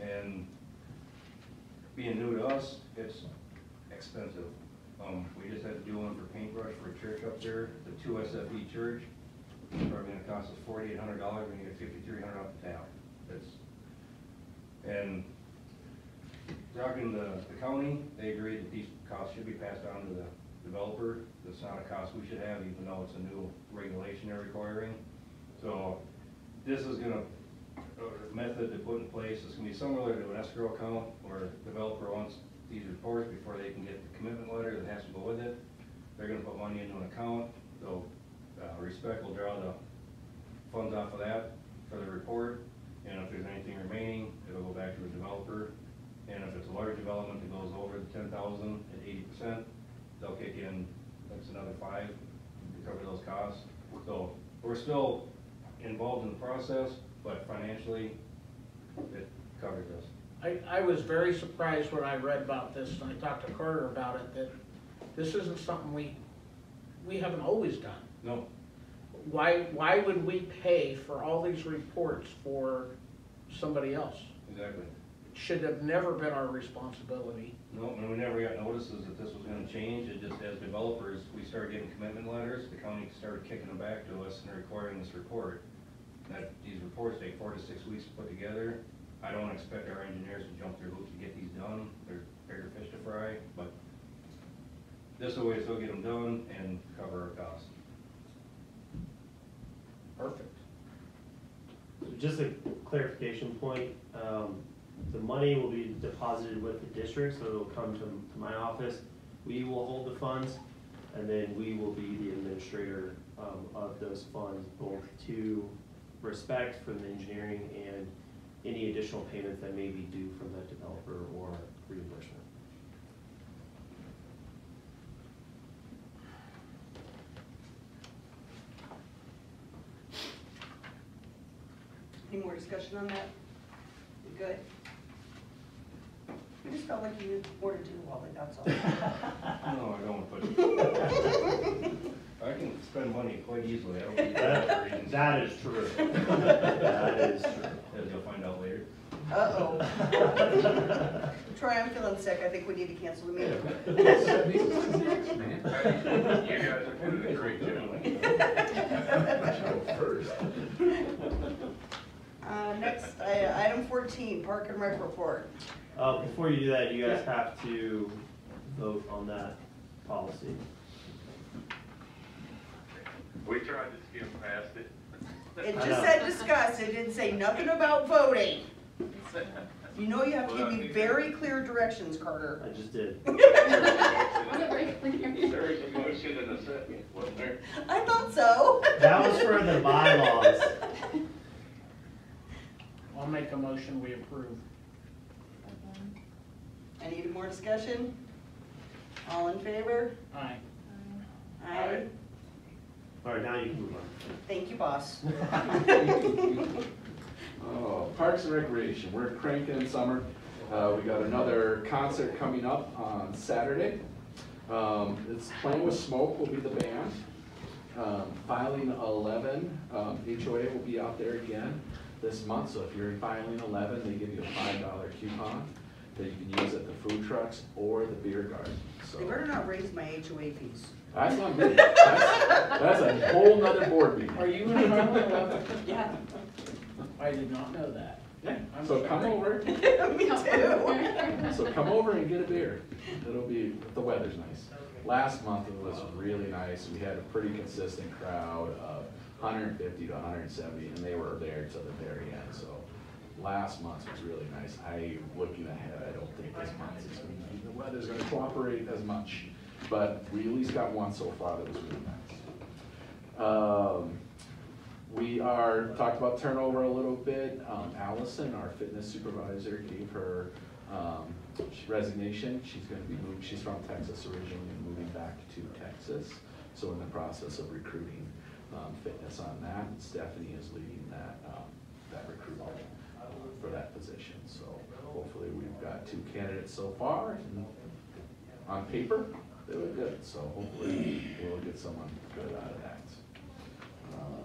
and being new to us, it's expensive. Um, we just had to do one for paintbrush for a church up there, the two SFE church, it's probably gonna cost us forty-eight hundred dollars, we're gonna get fifty-three hundred off the tab. That's, and talking to the county, they agreed that these costs should be passed on to the developer. That's not a cost we should have, even though it's a new regulation they're requiring. So this is gonna, method to put in place, it's gonna be similar to an escrow account where developer wants these reports before they can get the commitment letter that has to go with it. They're gonna put money into an account, so, uh, RESPEC will draw the funds off of that for the report. And if there's anything remaining, it'll go back to the developer. And if it's a large development that goes over the ten thousand at eighty percent, they'll kick in, that's another five to cover those costs. So we're still involved in the process, but financially, it covers us. I, I was very surprised when I read about this, and I talked to Carter about it, that this isn't something we, we haven't always done. No, Why, why would we pay for all these reports for somebody else? exactly. It Should have never been our responsibility. No, and we never got notices that this was gonna change, it just as developers, we started getting commitment letters, the county started kicking them back to us and requiring this report. That, these reports take four to six weeks to put together, I don't expect our engineers to jump through hoops to get these done, there's bigger fish to fry, but this is a way to still get them done and cover our costs. Perfect. Just a clarification point, um, the money will be deposited with the district, so it'll come to, to my office. We will hold the funds, and then we will be the administrator, um, of those funds, both to RESPEC from the engineering and any additional payments that may be due from that developer or reimbursement. Any more discussion on that? Good? I just felt like you knew more to do, Wally, that's all. No, I don't want to push. I can spend money quite easily, I don't need that for reasons. That is true. That is true. As you'll find out later. Uh-oh. Troy, I'm feeling sick, I think we need to cancel the meeting. You guys are doing a great job. First. Uh, next, I- item fourteen, Park and Rec report. Uh, before you do that, you guys have to vote on that policy. We tried to skim past it. It I just know. said discuss, it didn't say nothing about voting. You know you have to give me very clear directions, Carter. I just did. There was a motion and a second, wasn't there? I thought so. That was for the bylaws. I'll make a motion, we approve. Any more discussion? All in favor? Aye. Aye. All right, now you can move on. Thank you, boss. Oh, Parks and Recreation, we're cranking in summer. Uh, we got another concert coming up on Saturday. Um, it's Playing with Smoke will be the band. Um, filing eleven, um, HOA will be out there again this month, so if you're in filing eleven, they give you a five dollar coupon that you can use at the food trucks or the beer garden, so. They better not raise my HOA fees. That's not me, that's, that's a whole nother board meeting. Are you in Iowa? Yeah, I did not know that. Yeah, I'm so come sorry. over, me too. So come over and get a beer. It'll be, the weather's nice. Last month it was really nice. We had a pretty consistent crowd of hundred and fifty to hundred and seventy, and they were there till the very end, so. Last month was really nice. I, looking ahead, I don't think this month is gonna be, the weather's gonna cooperate as much. But we at least got one so far that was really nice. Um, we are, talked about turnover a little bit. Um, Allison, our fitness supervisor, gave her, um, resignation. She's gonna be moving, she's from Texas originally and moving back to Texas. So in the process of recruiting, um, fitness on that. Stephanie is leading that, um, that recruitment uh, for that position. So hopefully we've got two candidates so far. On paper, they look good, so hopefully we'll get someone good out of that. Um,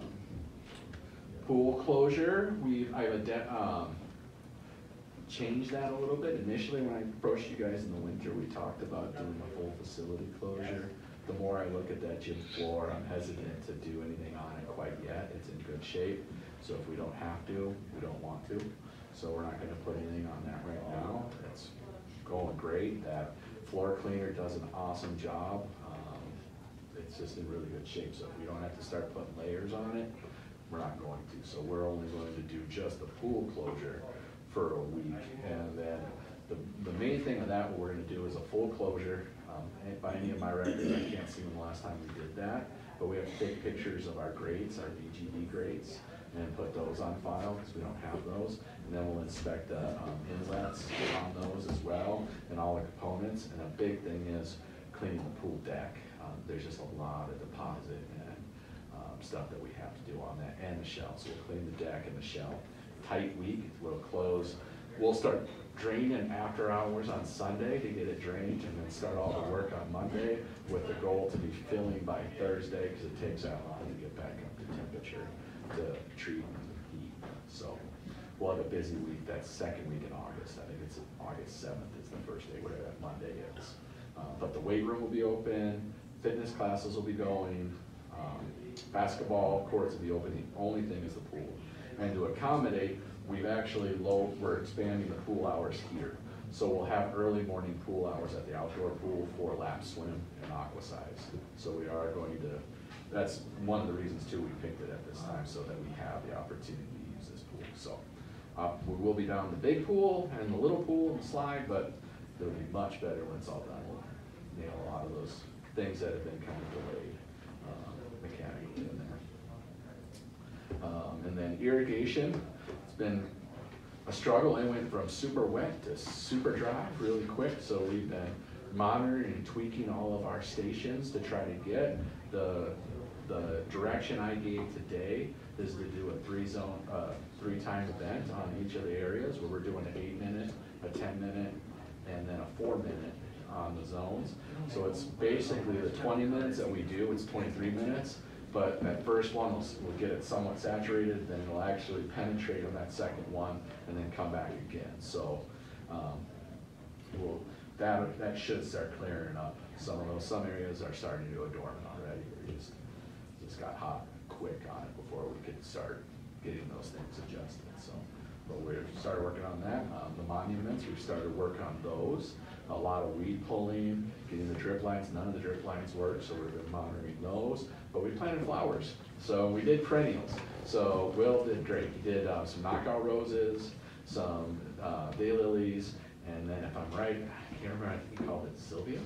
Pool closure, we, I've ade- um, changed that a little bit. Initially, when I approached you guys in the winter, we talked about doing a full facility closure. The more I look at that gym floor, I'm hesitant to do anything on it quite yet. It's in good shape. So if we don't have to, we don't want to. So we're not gonna put anything on that right now. It's going great. That floor cleaner does an awesome job. Um, It's just in really good shape. So if we don't have to start putting layers on it, we're not going to. So we're only going to do just the pool closure for a week. And then the, the main thing of that, we're gonna do is a full closure. Um, by any of my records, I can't see when the last time we did that, but we have to take pictures of our grades, our VGB grades, and put those on file, because we don't have those. And then we'll inspect the, um, inlets on those as well, and all the components. And a big thing is cleaning the pool deck. Um, there's just a lot of deposit and, um, stuff that we have to do on that, and the shell. So we'll clean the deck and the shell. Tight week, we'll close, we'll start draining after hours on Sunday to get it drained, and then start all the work on Monday with the goal to be filling by Thursday, because it takes that long to get back up to temperature to treat heat. So we'll have a busy week, that second week in August, I think it's August seventh is the first day, whatever that Monday is. Uh, But the weight room will be open, fitness classes will be going, um, basketball courts will be open, the only thing is the pool. And to accommodate, we've actually low, we're expanding the pool hours here. So we'll have early morning pool hours at the outdoor pool for lap swim and aqua size. So we are going to, that's one of the reasons too, we picked it at this time, so that we have the opportunity to use this pool. So, uh, we will be down the big pool and the little pool and slide, but it'll be much better when it's all done. We'll nail a lot of those things that have been kind of delayed, uh, mechanically. Um, and then irrigation, it's been a struggle. It went from super wet to super dry really quick, so we've been monitoring and tweaking all of our stations to try to get the, the direction I gave today is to do a three zone, uh, three time event on each of the areas where we're doing an eight minute, a ten minute, and then a four minute on the zones. So it's basically the twenty minutes that we do, it's twenty-three minutes, but that first one will, will get it somewhat saturated, then it'll actually penetrate on that second one, and then come back again, so, um, well, that, that should start clearing up some of those, some areas are starting to go dormant already, we just, just got hot quick on it before we could start getting those things adjusted, so. But we started working on that, um, the monuments, we started work on those, a lot of weed pulling, getting the drip lines, none of the drip lines work, so we've been monitoring those. But we planted flowers, so we did perennials, so Will did great, he did, uh, some knockout roses, some, uh, daylilies, and then if I'm right, I can't remember, I think he called it Sylvia.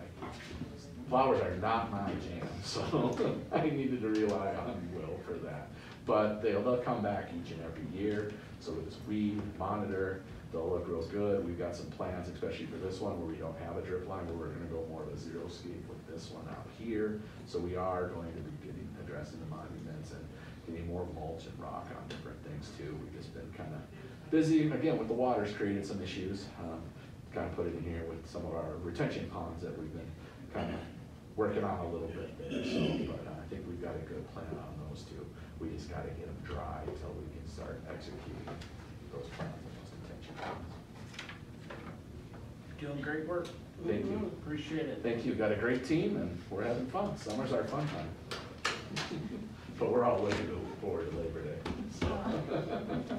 I- Flowers are not my jam, so I needed to rely on Will for that. But they'll, they'll come back each and every year, so we just weed, monitor, they'll look real good. We've got some plans, especially for this one, where we don't have a drip line, where we're gonna go more of a zero scape this one out here. So we are going to be getting, addressing the monuments and getting more mulch and rock on different things too. We've just been kinda busy, again, with the waters created some issues. Um, Kind of put it in here with some of our retention ponds that we've been kind of working on a little bit there, so, but uh, I think we've got a good plan on those two. We just gotta get them dry until we can start executing those plans and those detention ponds. Doing great work. Thank you. Appreciate it. Thank you, got a great team and we're having fun. Summer's our fun time. But we're all looking forward to Labor Day, so.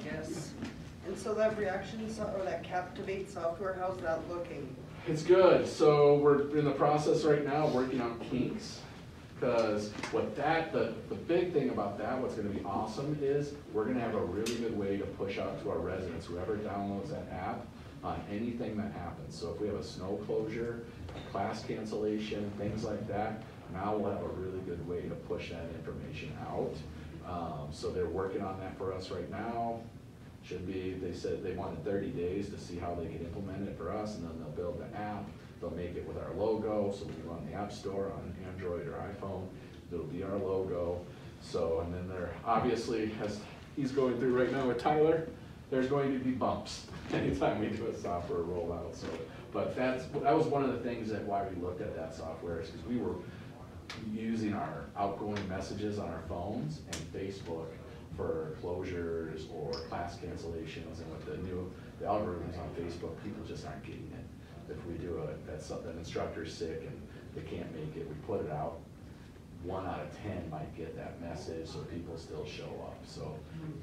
Yes. And so that reaction, so- or that Captivate software, how's that looking? It's good, so we're in the process right now, working on kinks. Cause what that, the, the big thing about that, what's gonna be awesome is, we're gonna have a really good way to push out to our residents, whoever downloads that app, on anything that happens. So if we have a snow closure, a class cancellation, things like that, now we'll have a really good way to push that information out. Um, so they're working on that for us right now. Should be, they said they wanted thirty days to see how they can implement it for us, and then they'll build the app. They'll make it with our logo, so we run the app store on Android or iPhone, it'll be our logo. So, and then there, obviously, as he's going through right now with Tyler, there's going to be bumps anytime we do a software rollout, so. But that's, that was one of the things that why we looked at that software, is because we were using our outgoing messages on our phones and Facebook for closures or class cancellations, and with the new, the algorithms on Facebook, people just aren't getting it. If we do a, that's something, instructor's sick and they can't make it, we put it out, one out of ten might get that message, so people still show up, so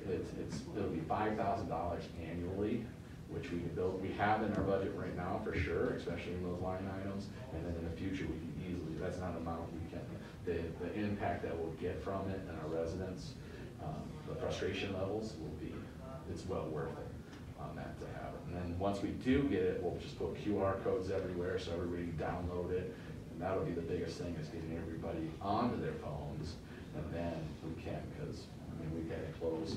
it's, it's, it'll be five thousand dollars annually, which we can build, we have in our budget right now for sure, especially in those line items, and then in the future, we can easily, that's not an amount we can, the, the impact that we'll get from it and our residents, um, the frustration levels will be, it's well worth it on that to have. It. And then, once we do get it, we'll just put QR codes everywhere, so everybody can download it, and that'll be the biggest thing, is getting everybody onto their phones, and then we can, because, I mean, we've had close,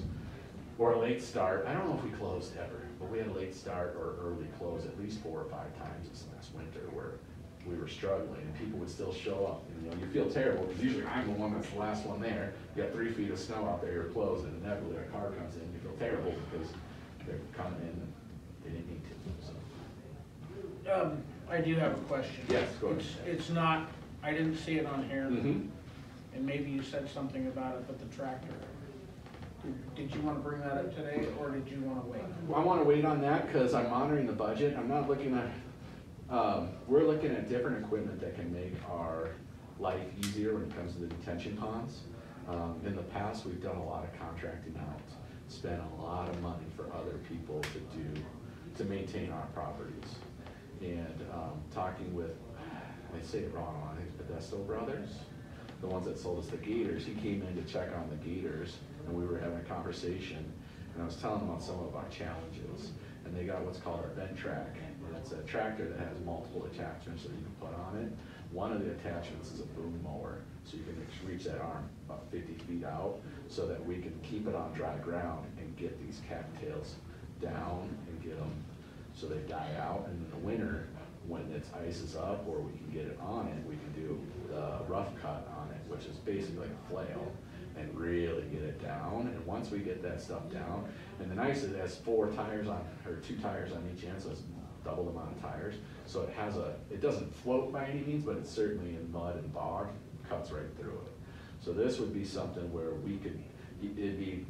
or a late start, I don't know if we closed ever, but we had a late start or early close at least four or five times this last winter, where we were struggling, and people would still show up, and, you know, you feel terrible, because usually I'm the one that's the last one there, you got three feet of snow out there, you're closed, and inevitably a car comes in, you feel terrible, because they're coming in and they didn't need to, so. Um, I do have a question. Yes, go ahead. It's, it's not, I didn't see it on here, Mhm. and maybe you said something about it, but the tractor. Did- Did you wanna bring that up today, or did you wanna wait? I wanna wait on that, cause I'm monitoring the budget, I'm not looking at, um, we're looking at different equipment that can make our life easier when it comes to the detention ponds. Um, in the past, we've done a lot of contracting out, spent a lot of money for other people to do, to maintain our properties. And, um, talking with, I say it wrong, I think it's Modesto Brothers, the ones that sold us the gators, he came in to check on the gators, and we were having a conversation, and I was telling him about some of our challenges, and they got what's called our Ventrac, it's a tractor that has multiple attachments that you can put on it. One of the attachments is a boom mower, so you can reach that arm about fifty feet out, so that we can keep it on dry ground and get these cattails down and get them so they die out, and in the winter, when it's ice is up, or we can get it on it, we can do the rough cut on it, which is basically like a flail, and really get it down, and once we get that stuff down, and the nice is it has four tires on, or two tires on each end, so it's double the amount of tires. So it has a, it doesn't float by any means, but it's certainly in mud and bog, cuts right through it. So this would be something where we could, it'd be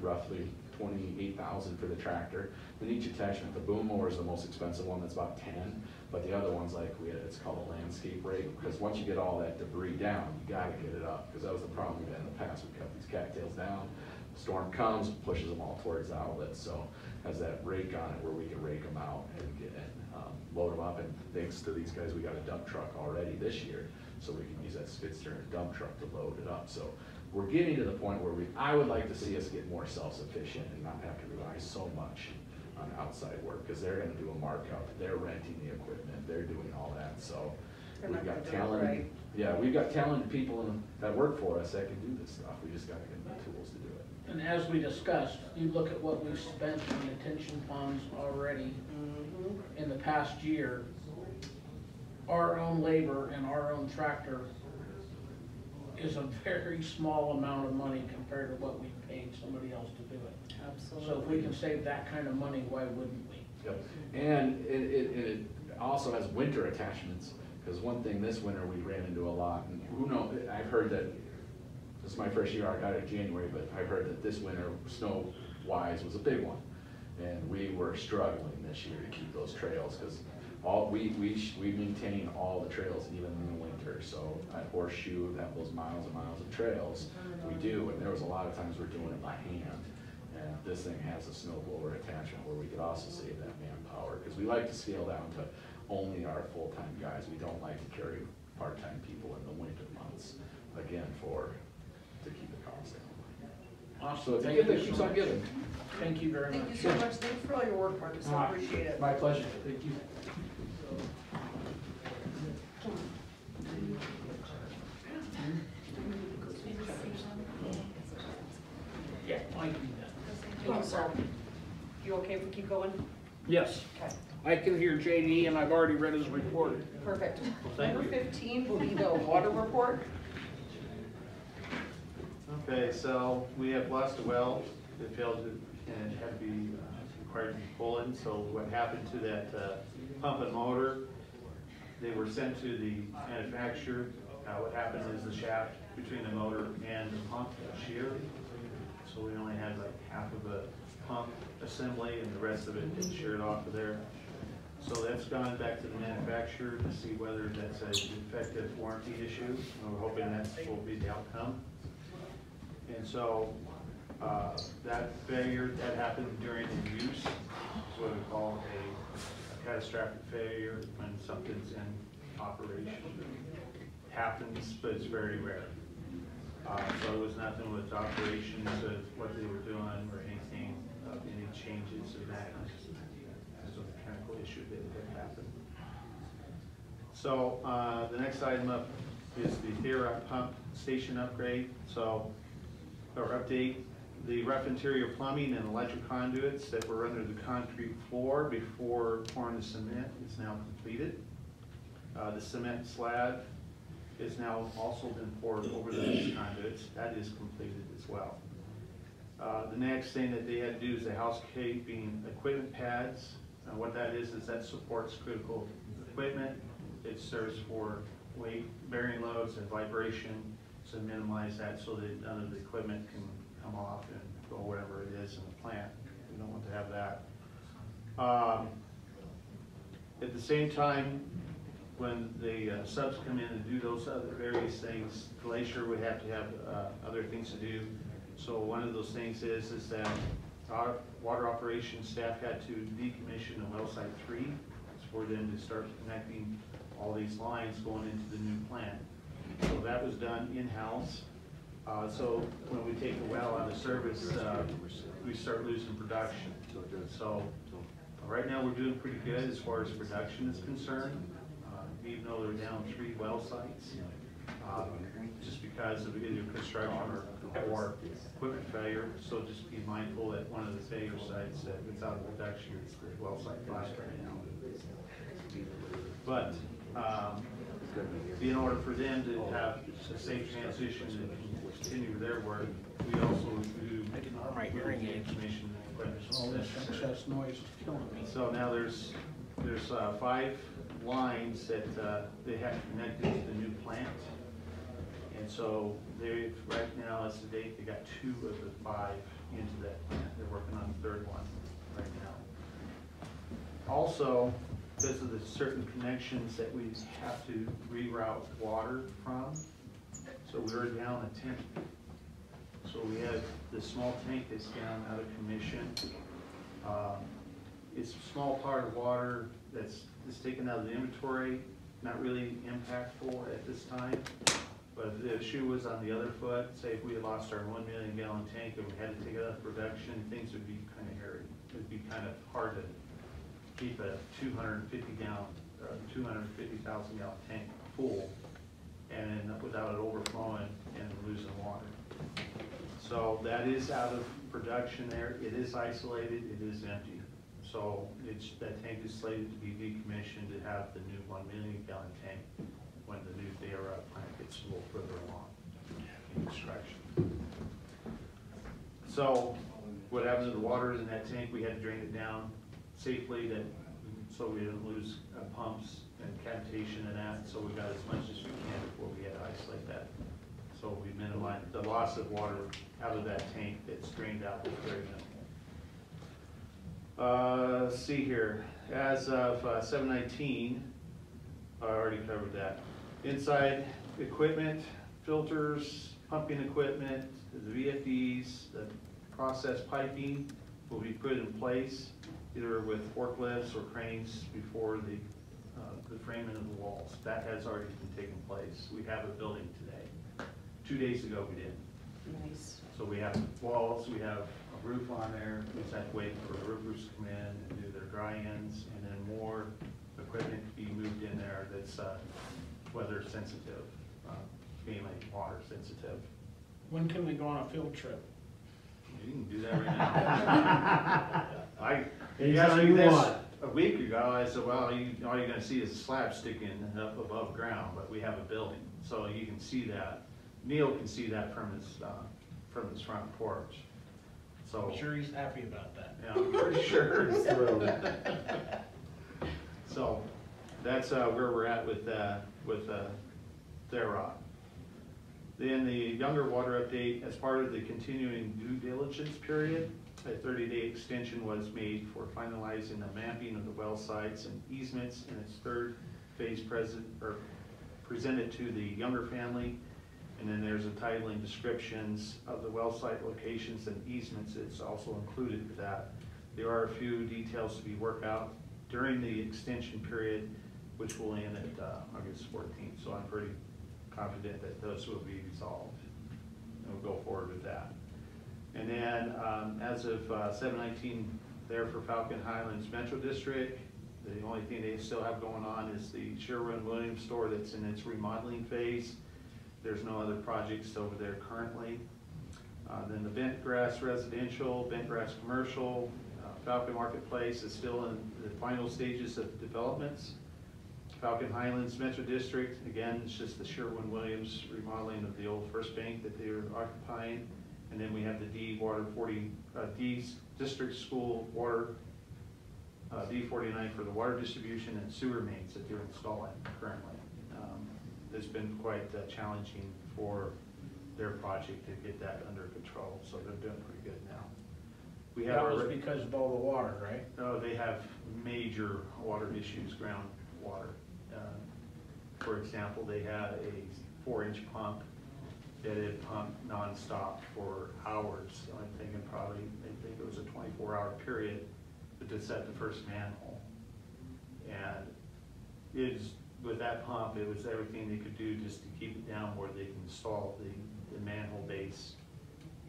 roughly twenty-eight thousand for the tractor. Then each attachment, the boom mower is the most expensive one, that's about ten, but the other one's like, we, had it's called a landscape rake, because once you get all that debris down, you gotta get it up, because that was the problem we had in the past, we cut these cattails down, storm comes, pushes them all towards the outlets, so has that rake on it where we can rake them out and get, and, um, load them up, and thanks to these guys, we got a dump truck already this year, so we can use that skid steer and dump truck to load it up, so we're getting to the point where we, I would like to see us get more self-sufficient and not have to rely so much on outside work, because they're gonna do a markup, they're renting the equipment, they're doing all that, so. They're We've got gonna do it talented, right. yeah, we've got talented people in- that work for us that can do this stuff, we just gotta get the tools to do it. And as we discussed, you look at what we've spent on detention ponds already Mhm. in the past year. Our own labor and our own tractor is a very small amount of money compared to what we paid somebody else to do it. Absolutely. So if we can save that kind of money, why wouldn't we? Yep, and it, it, it also has winter attachments, because one thing this winter we ran into a lot, and who know, I've heard that, this is my first year, I got it in January, but I've heard that this winter, snow wise, was a big one. And we were struggling this year to keep those trails, because all, we, we, sh- we maintain all the trails even in the winter, so at Horseshoe, that those miles and miles of trails, we do, and there was a lot of times we're doing it by hand. And this thing has a snow blower attachment where we could also save that manpower, because we like to scale down to only our full-time guys. We don't like to carry part-time people in the winter months, again, for, to keep the costs down. Awesome. So Thank you give, you it keeps on much. giving. Thank you very much. Thank you so much, thanks for all your work, Marcus, I ah, appreciate it. My pleasure, thank you. Yeah, I can do. Oh, sorry. You okay if we keep going? Yes, Okay, I can hear JD and I've already read his report. perfect. thank Number you. fifteen will be the water report. Okay, so we have lost a well that failed to, and had to be uh, required to be pulled in, so what happened to that uh, pump and motor, they were sent to the manufacturer. Uh, What happened is the shaft between the motor and the pump sheared, so we only had like half of a pump assembly and the rest of it is sheared off of there. So that's gone back to the manufacturer to see whether that's a defective warranty issue, and we're hoping that will be the outcome. And so, uh, that failure, that happened during the use, is what we call a catastrophic failure when something's in operation. Happens, but it's very rare. Uh, so it was nothing with operations of what they were doing or anything, of any changes of that. It's a mechanical issue that happened. So, uh, the next item up is the Thera pump station upgrade. So, or update, the rough interior plumbing and electric conduits that were under the concrete floor before pouring the cement is now completed. Uh, the cement slab is now also been poured over those conduits, that is completed as well. Uh, the next thing that they had to do is the housekeeping equipment pads. What that is, is that supports critical equipment. It serves for weight bearing loads and vibration to minimize that so that none of the equipment can come off and go wherever it is in the plant. We don't want to have that. Um, At the same time, when the uh, subs come in and do those other various things, Glacier would have to have uh, other things to do. So one of those things is, is that our water operations staff had to decommission the well site three. For them to start connecting all these lines going into the new plant. So that was done in-house. Uh, so when we take a well out of service, uh, we start losing production. So right now, we're doing pretty good as far as production is concerned, uh, even though they're down three well sites. uh, Just because of either construction or, or equipment failure. So just be mindful that one of the failure sites that it's out of production is the well site five right now. But, um, in order for them to have a safe transition continue their work, we also do. I can wear my hearing aids. Commission equipment. All this excess noise is killing me. So now there's, there's uh, five lines that uh, they have connected to the new plant. And so they, right now, as the date, they got two of the five into that plant. They're working on the third one right now. Also, because of the certain connections that we have to reroute water from, so we're down a tank. So we have the small tank that's down out of commission. Um, It's a small part of water that's, that's taken out of the inventory, not really impactful at this time. But if the shoe was on the other foot, say if we had lost our one million gallon tank and we had to take it out of production, things would be kind of hairy. It'd be kind of hard to keep a two hundred and fifty gallon, fifty thousand gallon tank full and without it overflowing and losing water. So that is out of production there, it is isolated, it is empty. So it's, that tank is slated to be decommissioned to have the new one million gallon tank when the new Thera plant gets a little further along in construction. So what happens to the water in that tank, we had to drain it down safely that, so we didn't lose uh, pumps and and that, so we got as much as we can before we had to isolate that. So we minimize the loss of water out of that tank that's drained out was very minimal. Uh, see here, as of uh, seven nineteen, I already covered that. Inside equipment, filters, pumping equipment, the VFDs, the process piping will be put in place either with forklifts or cranes before the framing of the walls. That has already been taking place. We have a building today. Two days ago, we did. Nice. So we have walls, we have a roof on there, we just have to wait for the roofers to come in and do their dry ends, and then more equipment to be moved in there that's, uh, weather sensitive, uh, mainly water sensitive. When can we go on a field trip? You can do that right now. I, you Anytime asked me you this want. A week ago, I said, well, you, all you're gonna see is a slab sticking up above ground, but we have a building, so you can see that. Neil can see that from his, uh, from his front porch, so. I'm sure he's happy about that. Yeah, I'm pretty sure. He's thrilled. So, that's, uh, where we're at with, uh, with, uh. Then the younger water update, as part of the continuing due diligence period, a thirty-day extension was made for finalizing the mapping of the well sites and easements in its third phase present, or presented to the younger family. And then there's a titling descriptions of the well site locations and easements, it's also included with that. There are a few details to be worked out during the extension period, which will end at, uh, August fourteenth, so I'm pretty confident that those will be resolved. And we'll go forward with that. And then, um, as of seven nineteen, there for Falcon Highlands Metro District, the only thing they still have going on is the Sherwin-Williams store that's in its remodeling phase. There's no other projects over there currently. Uh, then the Bentgrass Residential, Bentgrass Commercial, uh, Falcon Marketplace is still in the final stages of developments. Falcon Highlands Metro District, again, it's just the Sherwin-Williams remodeling of the old First Bank that they're occupying. And then we have the D Water forty, uh, D's District School Water, uh, D forty-nine for the water distribution and sewer mains that they're installing currently. Um, It's been quite uh, challenging for their project to get that under control, so they're doing pretty good now. We have That was because of all the water, right? no, they have major water issues, groundwater. Uh, For example, they had a four-inch pump that had pumped nonstop for hours. I'm thinking probably, I think it was a twenty-four hour period, to set the first manhole. And it's, with that pump, it was everything they could do just to keep it down where they can install the, the manhole base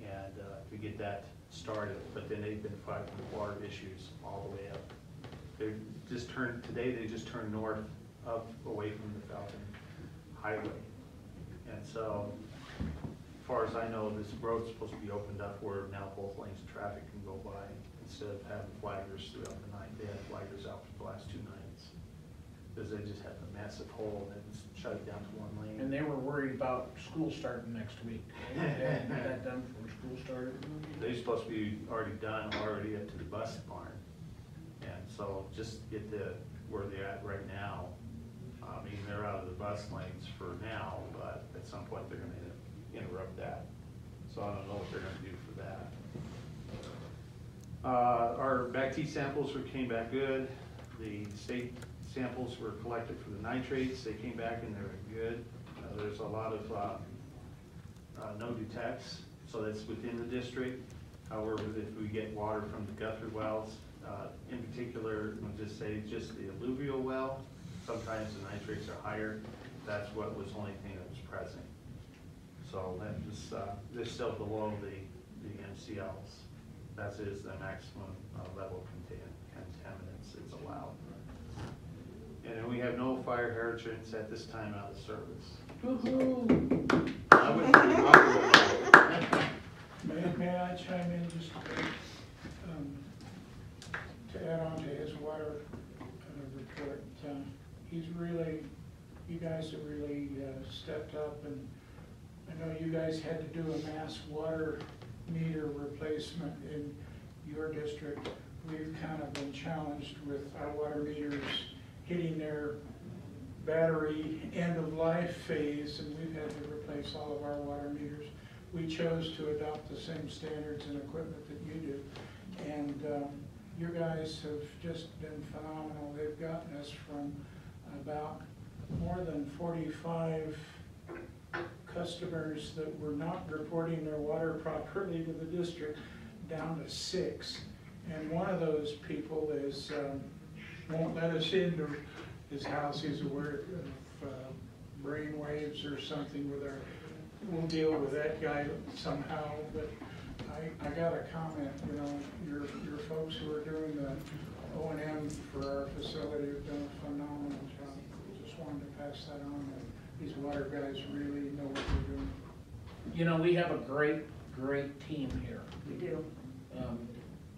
and, uh, to get that started, but then they've been fighting water issues all the way up. They just turned, today they just turned north up, away from the Falcon Highway. And so, far as I know, this road's supposed to be opened up where now both lanes of traffic can go by instead of having flaggers throughout the night. They had flaggers out for the last two nights. because they just had a massive hole and it's shut it down to one lane. And they were worried about school starting next week. They had that done before school started. They're supposed to be already done, already up to the bus barn. And so just get to where they're at right now. I mean, they're out of the bus lanes for now, but at some point they're gonna interrupt that. So I don't know what they're gonna do for that. Uh, our Bac-T samples were, came back good. The state samples were collected for the nitrates. They came back and they were good. Uh, there's a lot of, uh, uh, no detects, so that's within the district. However, if we get water from the Guthrie wells, uh, in particular, we'll just say just the alluvial well, sometimes the nitrates are higher. That's what was the only thing that was present. So that was, uh, they're still below the, the MCLs. That is the maximum uh, level of contam- contaminants that's allowed. And then we have no fire hydrants at this time out of service. Woo-hoo. I wouldn't be bothered. May, may I chime in just a bit? Um, To add on to his water uh, report, uh, he's really, you guys have really uh, stepped up and I know you guys had to do a mass water meter replacement in your district. We've kind of been challenged with our water meters hitting their battery end-of-life phase, and we've had to replace all of our water meters. We chose to adopt the same standards and equipment that you do. And um, you guys have just been phenomenal. They've gotten us from about more than 45 customers that were not reporting their water properly to the district down to six. And one of those people is, um, won't let us into his house, he's aware of uh, brain waves or something with our, we'll deal with that guy somehow, but I, I got a comment, you know, your, your folks who are doing the O and M for our facility have done a phenomenal job. Just wanted to pass that on, these water guys really know what they're doing. You know, we have a great, great team here. We do. Um,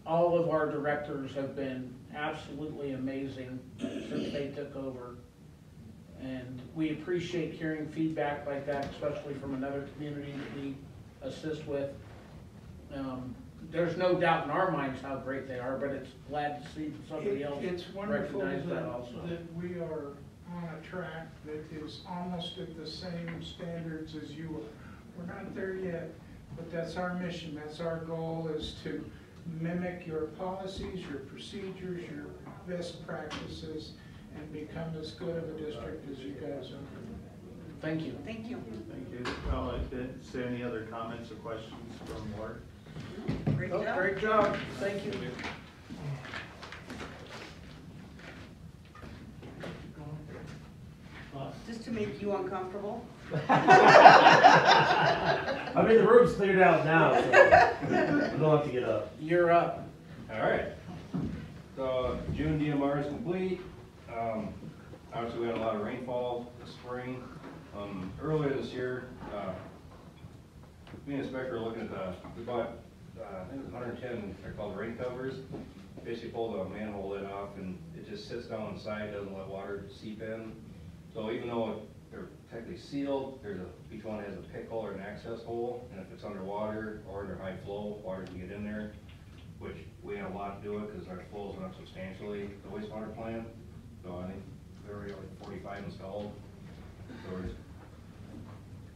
All of our directors have been absolutely amazing since they took over. And we appreciate hearing feedback like that, especially from another community that we assist with. Um, There's no doubt in our minds how great they are, but it's glad to see somebody It- else It's wonderful recognize that, that also. that we are on a track that is almost at the same standards as you are. We're not there yet, but that's our mission, that's our goal, is to mimic your policies, your procedures, your best practices, and become as good of a district as you guys are. Thank you. Thank you. Thank you. Well, is there any other comments or questions from Ward? Great Oh, job. Great job, thank you. Just to make you uncomfortable. I mean, the room's cleared out now, so we don't have to get up. You're up. All right. So June DMR is complete. Um, obviously, we had a lot of rainfall this spring. Um, earlier this year, uh, me and Inspector were looking at the, we bought, uh, I think it was hundred and ten, they're called rain covers. Basically pull the manhole lid off and it just sits down inside, doesn't let water seep in. So even though they're technically sealed, there's a, each one has a pick hole or an access hole. And if it's underwater or under high flow, water can get in there which we had a lot to do it because our flows went up substantially, the wastewater plant. So I think there were like forty-five installed. So we're just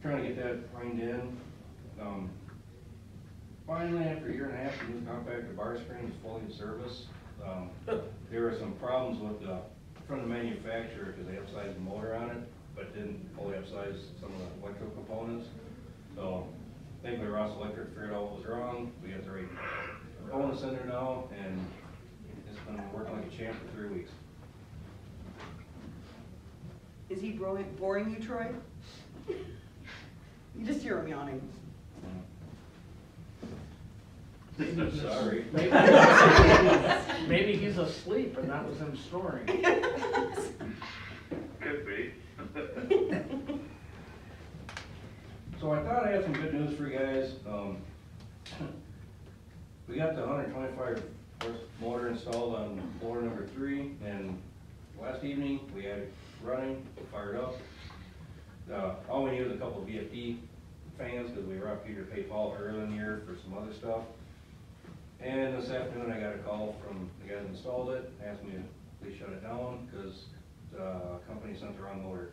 trying to get that reined in. Um, Finally, after a year and a half, the new compactor bar screen is fully in service. Um, There are some problems with the, from the manufacturer because they upsized the motor on it, but didn't fully upsize some of the electrical components. So thankfully Ross Electric figured out what was wrong. We got the right components in there now, and it's been working like a champ for three weeks. Is he boring, boring you, Troy? You just hear him yawning. I'm sorry. Maybe maybe he's asleep and that was him snoring. Could be. So I thought I had some good news for you guys. Um, we got the hundred twenty-five horse motor installed on blower number three, and last evening, we had it running, fired up. Uh, all we need was a couple of VFD fans, because we were up here to pay Paul earlier in the year for some other stuff. And this afternoon, I got a call from the guy that installed it, asked me to please shut it down, because the company sent the wrong order.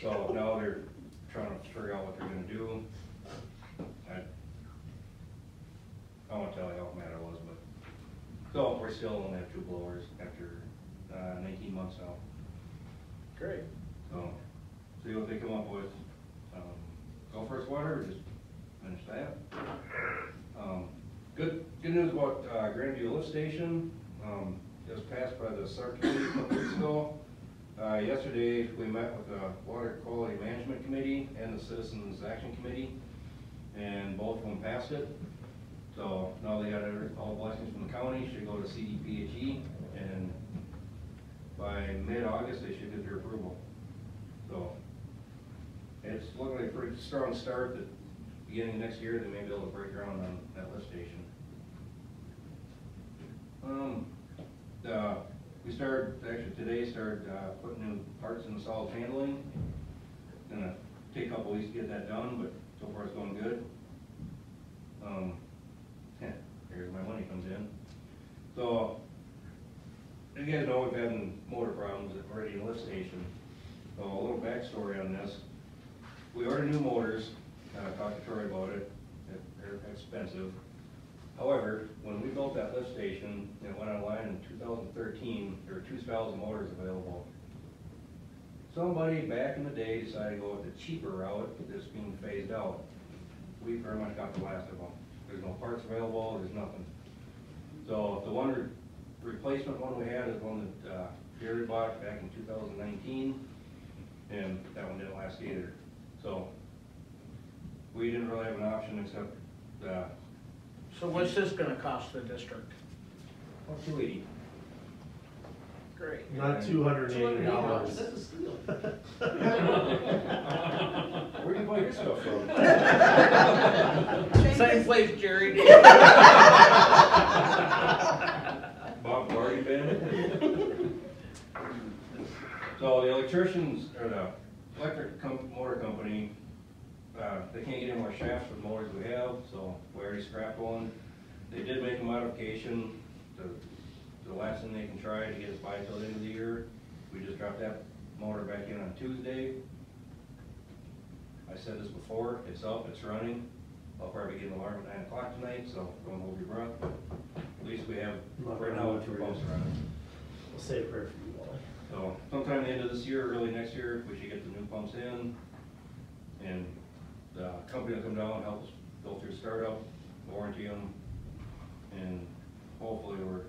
So now they're trying to figure out what they're gonna do. I, I won't tell you how mad I was, but, so, we're still only have two blowers after, uh, nineteen months now. Great. So, see what they come up with. Um, Go first water, or just finish that. Um, Good, good news about uh, Grandview Lift Station, um, was passed by the committee a couple weeks ago. Uh, yesterday, we met with the Water Quality Management Committee and the Citizens Action Committee, and both of them passed it. So now they got all blessings from the county, should go to CDPHE, and by mid-August, they should get their approval. So, it's looking like a pretty strong start that beginning of next year, they may be able to break ground on that lift station. Um, uh, we started, actually today, started, uh, putting new parts in the solid handling. Gonna take a couple weeks to get that done, but so far it's going good. Um, here's my money comes in. So, you guys know we've had motor problems at Meridian Lift Station. So a little backstory on this. We ordered new motors, uh, talked to Troy about it, They're- expensive. However, when we built that lift station, it went online in two thousand thirteen, there were two styles of motors available. Somebody back in the day decided to go with the cheaper route that's being phased out. We pretty much got the last of them. There's no parts available, there's nothing. So the one re- replacement one we had is one that, uh, Jerry bought back in two thousand nineteen, and that one didn't last either. So we didn't really have an option except, uh, So what's this gonna cost the district? two eighty. Great. Not two hundred and eighty dollars. That's a steal. Where do you buy your stuff from? Same place, Jerry. Bob Guardy been? So the electricians, or the electric com- motor company, uh, they can't get any more shafts for the motors we have, so we already scrapped one. They did make a modification, the, the last thing they can try to get us by till the end of the year. We just dropped that motor back in on Tuesday. I said this before, it's up, it's running. I'll probably get an alarm at nine o'clock tonight, so don't hold your breath, but at least we have, right now, two pumps running. We'll say a prayer for you all. So sometime at the end of this year, early next year, we should get the new pumps in. And the company will come down and help us go through startup, warranty them. And hopefully we're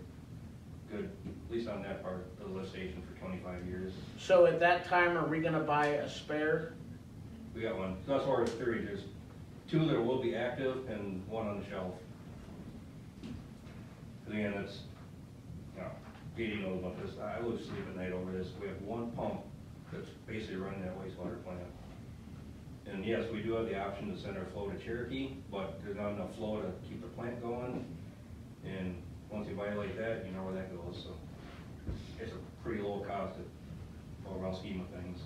good, at least on that part of the lift station for twenty-five years. So at that time, are we gonna buy a spare? We got one, so that's why it's three, there's two that will be active and one on the shelf. And again, that's, you know, Katie knows about this, I lose sleep at night over this, we have one pump that's basically running that wastewater plant. And yes, we do have the option to send our flow to Cherokee, but there's not enough flow to keep the plant going. And once you violate that, you know where that goes, so it's a pretty low cost overall scheme of things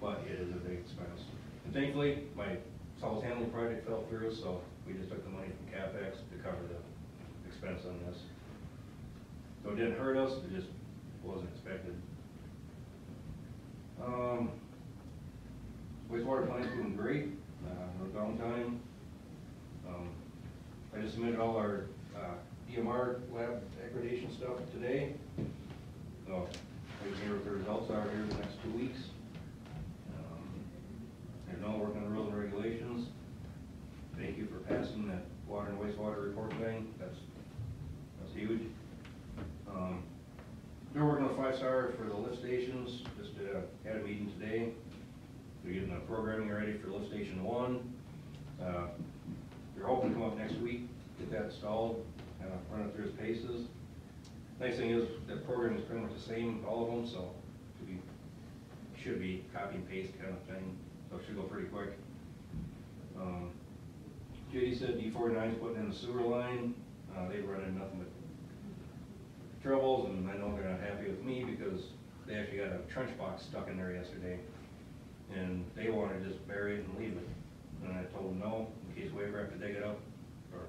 but it is a big expense. And thankfully, my solid handling project fell through, so we just took the money from CapEx to cover the expense on this. So it didn't hurt us, it just wasn't expected. Um, wastewater plant's doing great, uh, no downtime. Um, I just submitted all our, uh, EMR lab accreditation stuff today. So, we can hear what the results are here in the next two weeks. Um, There's no working on the rules and regulations. Thank you for passing that water and wastewater report thing, that's, that's huge. Um, They're working on five star for the lift stations, just uh, had a meeting today. They're getting the programming ready for lift station one. Uh, They're hoping to come up next week, get that installed, uh, run it through its paces. Nice thing is, that program is pretty much the same, all of them, so should be should be copy and paste kind of thing, so it should go pretty quick. Um, JD said D 49 is putting in the sewer line, uh, they run in nothing but troubles, and I know they're not happy with me because they actually got a trench box stuck in there yesterday. And they wanted to just bury it and leave it. And I told them, no, in case we ever have to dig it up, or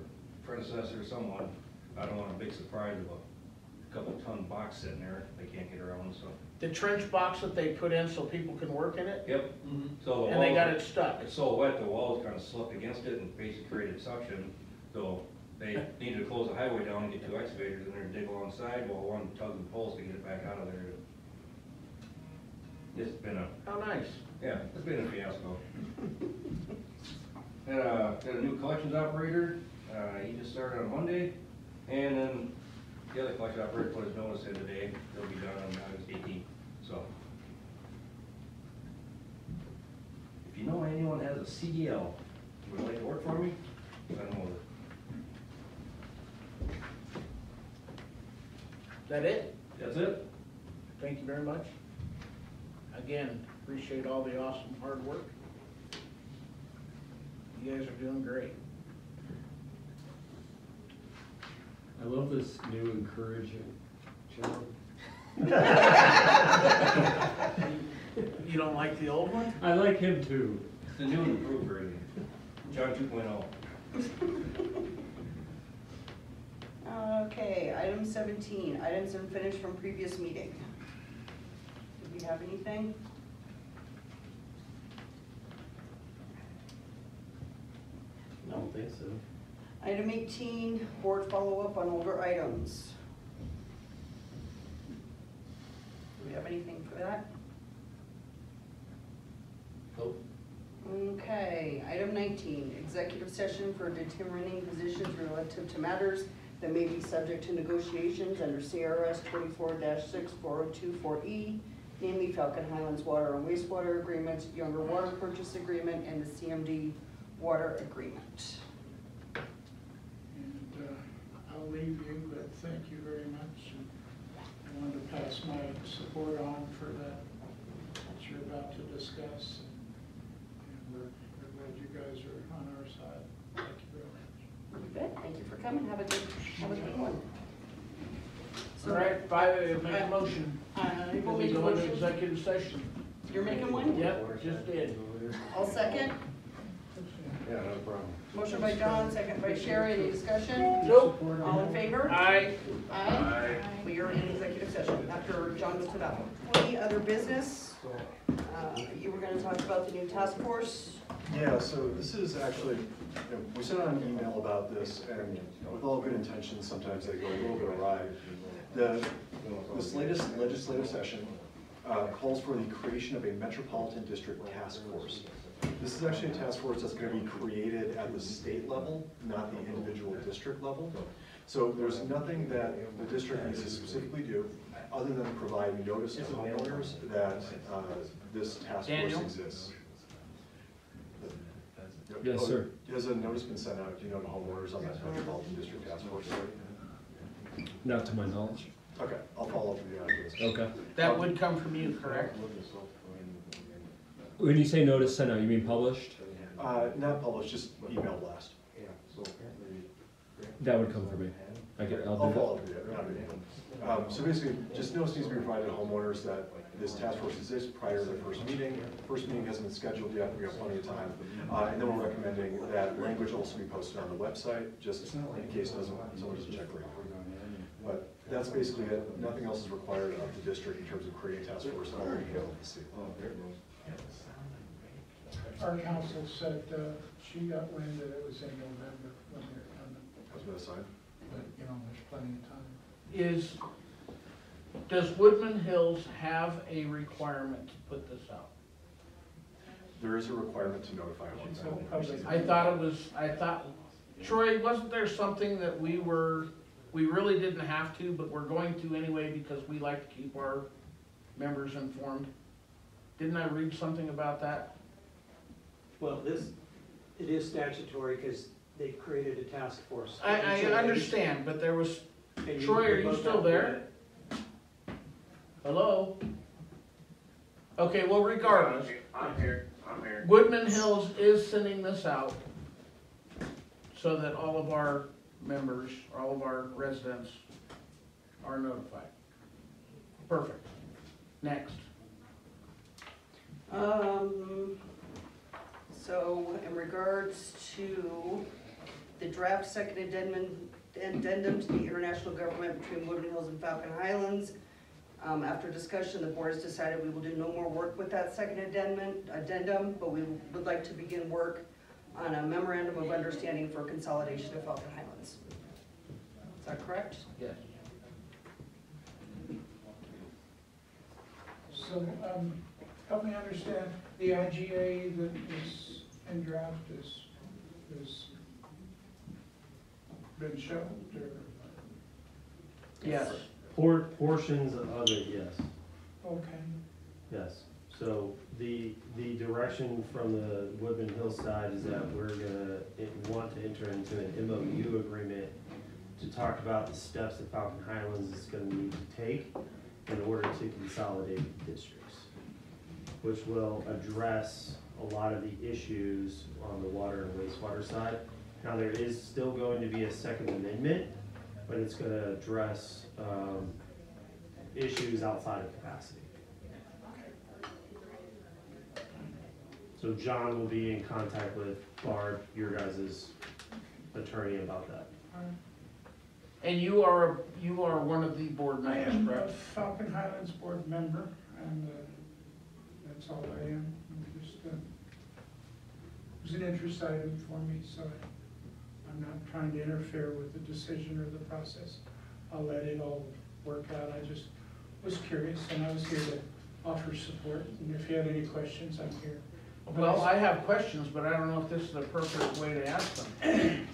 predecessor or someone, I don't want a big surprise of a couple ton box sitting there they can't get around, so. The trench box that they put in so people can work in it, Yep, mm-hmm. so the and they got it stuck. It's so wet, the walls kind of slipped against it and basically created suction, so they needed to close the highway down and get two excavators in there and dig alongside while one tugs the poles to get it back out of there. It's been a, How nice. yeah, it's been a fiasco. Had a, got a new collections operator, uh, he just started on Monday, and then the other collection operator put his notice in today, they'll be done on August eighteenth, so. If you know anyone has a CDL, would like to work for me, send them over. Is that it? That's it? Thank you very much. Again, appreciate all the awesome hard work. You guys are doing great. I love this new encouraging channel. You don't like the old one? I like him too. It's the new and improved version, John 2.0. Okay, item seventeen, items unfinished from previous meeting you have anything? I don't think so. Item 18, board follow-up on older items. Do we have anything for that? Nope. Okay, item 19, executive session for determining positions relative to matters that may be subject to negotiations under CRS 24-6402-4E Namely, Falcon Highlands Water and Wastewater Agreement, Younger Water Purchase Agreement, and the CMD Water Agreement. And uh, I'll leave you, but thank you very much. And I wanted to pass my support on for that, that you're about to discuss. And we're, we're glad you guys are on our side. Thank you very much. Good. Thank you for coming. Have a good, have a good one. So, All right, by, uh, make a motion. I Can will we make a go into motion. executive session? You're making one? Yep, just did. I'll second. Yeah, no problem. Motion by John, second by Sherry, any discussion? Nope. All in favor? Aye. Aye. We are in executive session after John goes to that one. Any other business? Uh, You were gonna talk about the new task force? Yeah, so this is actually, you know, we sent out an email about this, and with all good intentions, sometimes they go a little bit awry. The, this latest legislative session uh, calls for the creation of a metropolitan district task force. This is actually a task force that's gonna be created at the state level, not the individual district level. So there's nothing that the district needs to specifically do, other than provide notice to homeowners that uh, this task force Daniel? exists. Yes, Oh, sir. Has a notice been sent out, do you know, to homeowners on that Metropolitan District Task Force? Not to my knowledge. Okay, I'll follow up with you after this. Okay. That would come from you, correct? When you say notice sent out, you mean published? Uh, not published, just email blast. That would come from me. I get, I'll I'll do follow up with you, not a big. Um, so basically, just notice needs to be provided to homeowners that this task force exists prior to the first meeting. First meeting hasn't been scheduled yet, we have plenty of time. Uh, and then we're recommending that language also be posted on the website, just in case doesn't, someone doesn't check right. But that's basically it, nothing else is required of the district in terms of creating a task force. and all we can see. Our council said uh, she got wind that it was in November when they're coming, How's that sign? but, you know, there's plenty of time. Is, does Woodmen Hills have a requirement to put this out? There is a requirement to notify homeowners. I thought it was, I thought, Troy, wasn't there something that we were, we really didn't have to, but we're going to anyway because we like to keep our members informed? Didn't I read something about that? Well, this, it is statutory because they created a task force. I, I understand, but there was, And you- Troy, are you still have to do there? hello? Okay, well regardless, I'm here, I'm here. Woodmen Hills is sending this out so that all of our members, all of our residents are notified. Perfect. Next. Um, so in regards to the draft second addendum, addendum to the international government between Woodmen Hills and Falcon Highlands, um, after discussion, the board has decided we will do no more work with that second addendum, addendum, but we would like to begin work on a memorandum of understanding for consolidation of Falcon Highlands. Is that correct? Yes. So, um, help me understand, the IGA that is in draft is, is been shelved or? Yes. Por- portions of it, yes, Okay. yes. So the, the direction from the Woodmen Hill side is that we're gonna want to enter into an MOU agreement to talk about the steps that Falcon Highlands is gonna need to take in order to consolidate districts, which will address a lot of the issues on the water and wastewater side. Now, there is still going to be a second amendment, but it's gonna address, um, issues outside of capacity. So John will be in contact with Barb, your guys' attorney about that. And you are, you are one of the board I members, am a correct? Falcon Highlands Board member, and uh, that's all I am. I'm just, uh, It was an interest item for me, so I- I'm not trying to interfere with the decision or the process. I'll let it all work out. I just was curious, and I was here to offer support, and if you had any questions, I'm here. Well, I have questions, but I don't know if this is the appropriate way to ask them.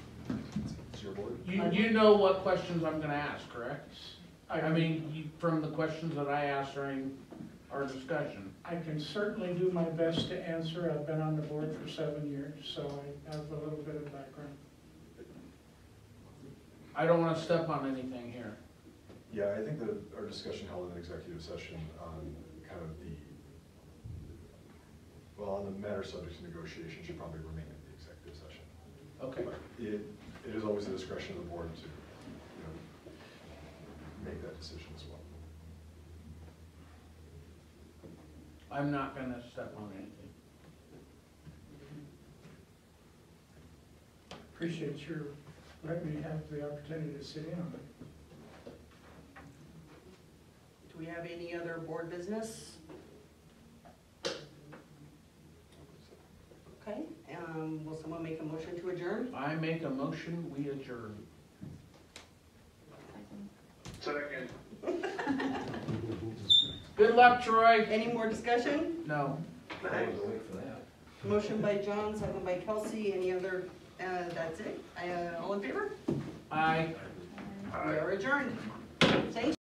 It's your board. You, you know what questions I'm gonna ask, correct? I mean, you, from the questions that I asked during our discussion. I can certainly do my best to answer. I've been on the board for seven years, so I have a little bit of background. I don't wanna step on anything here. Yeah, I think that our discussion held in executive session on kind of the, well, on the matter subject to negotiation should probably remain in the executive session. Okay. But It, it is always the discretion of the board to, you know, make that decision as well. I'm not gonna step on anything. Appreciate your letting me have the opportunity to sit in on it. Do we have any other board business? Okay, um, will someone make a motion to adjourn? I make a motion, we adjourn. Second. Good luck, Troy. Any more discussion? No. Motion by John, second by Kelsey, any other, uh, that's it, uh, all in favor? Aye. We are adjourned. Thank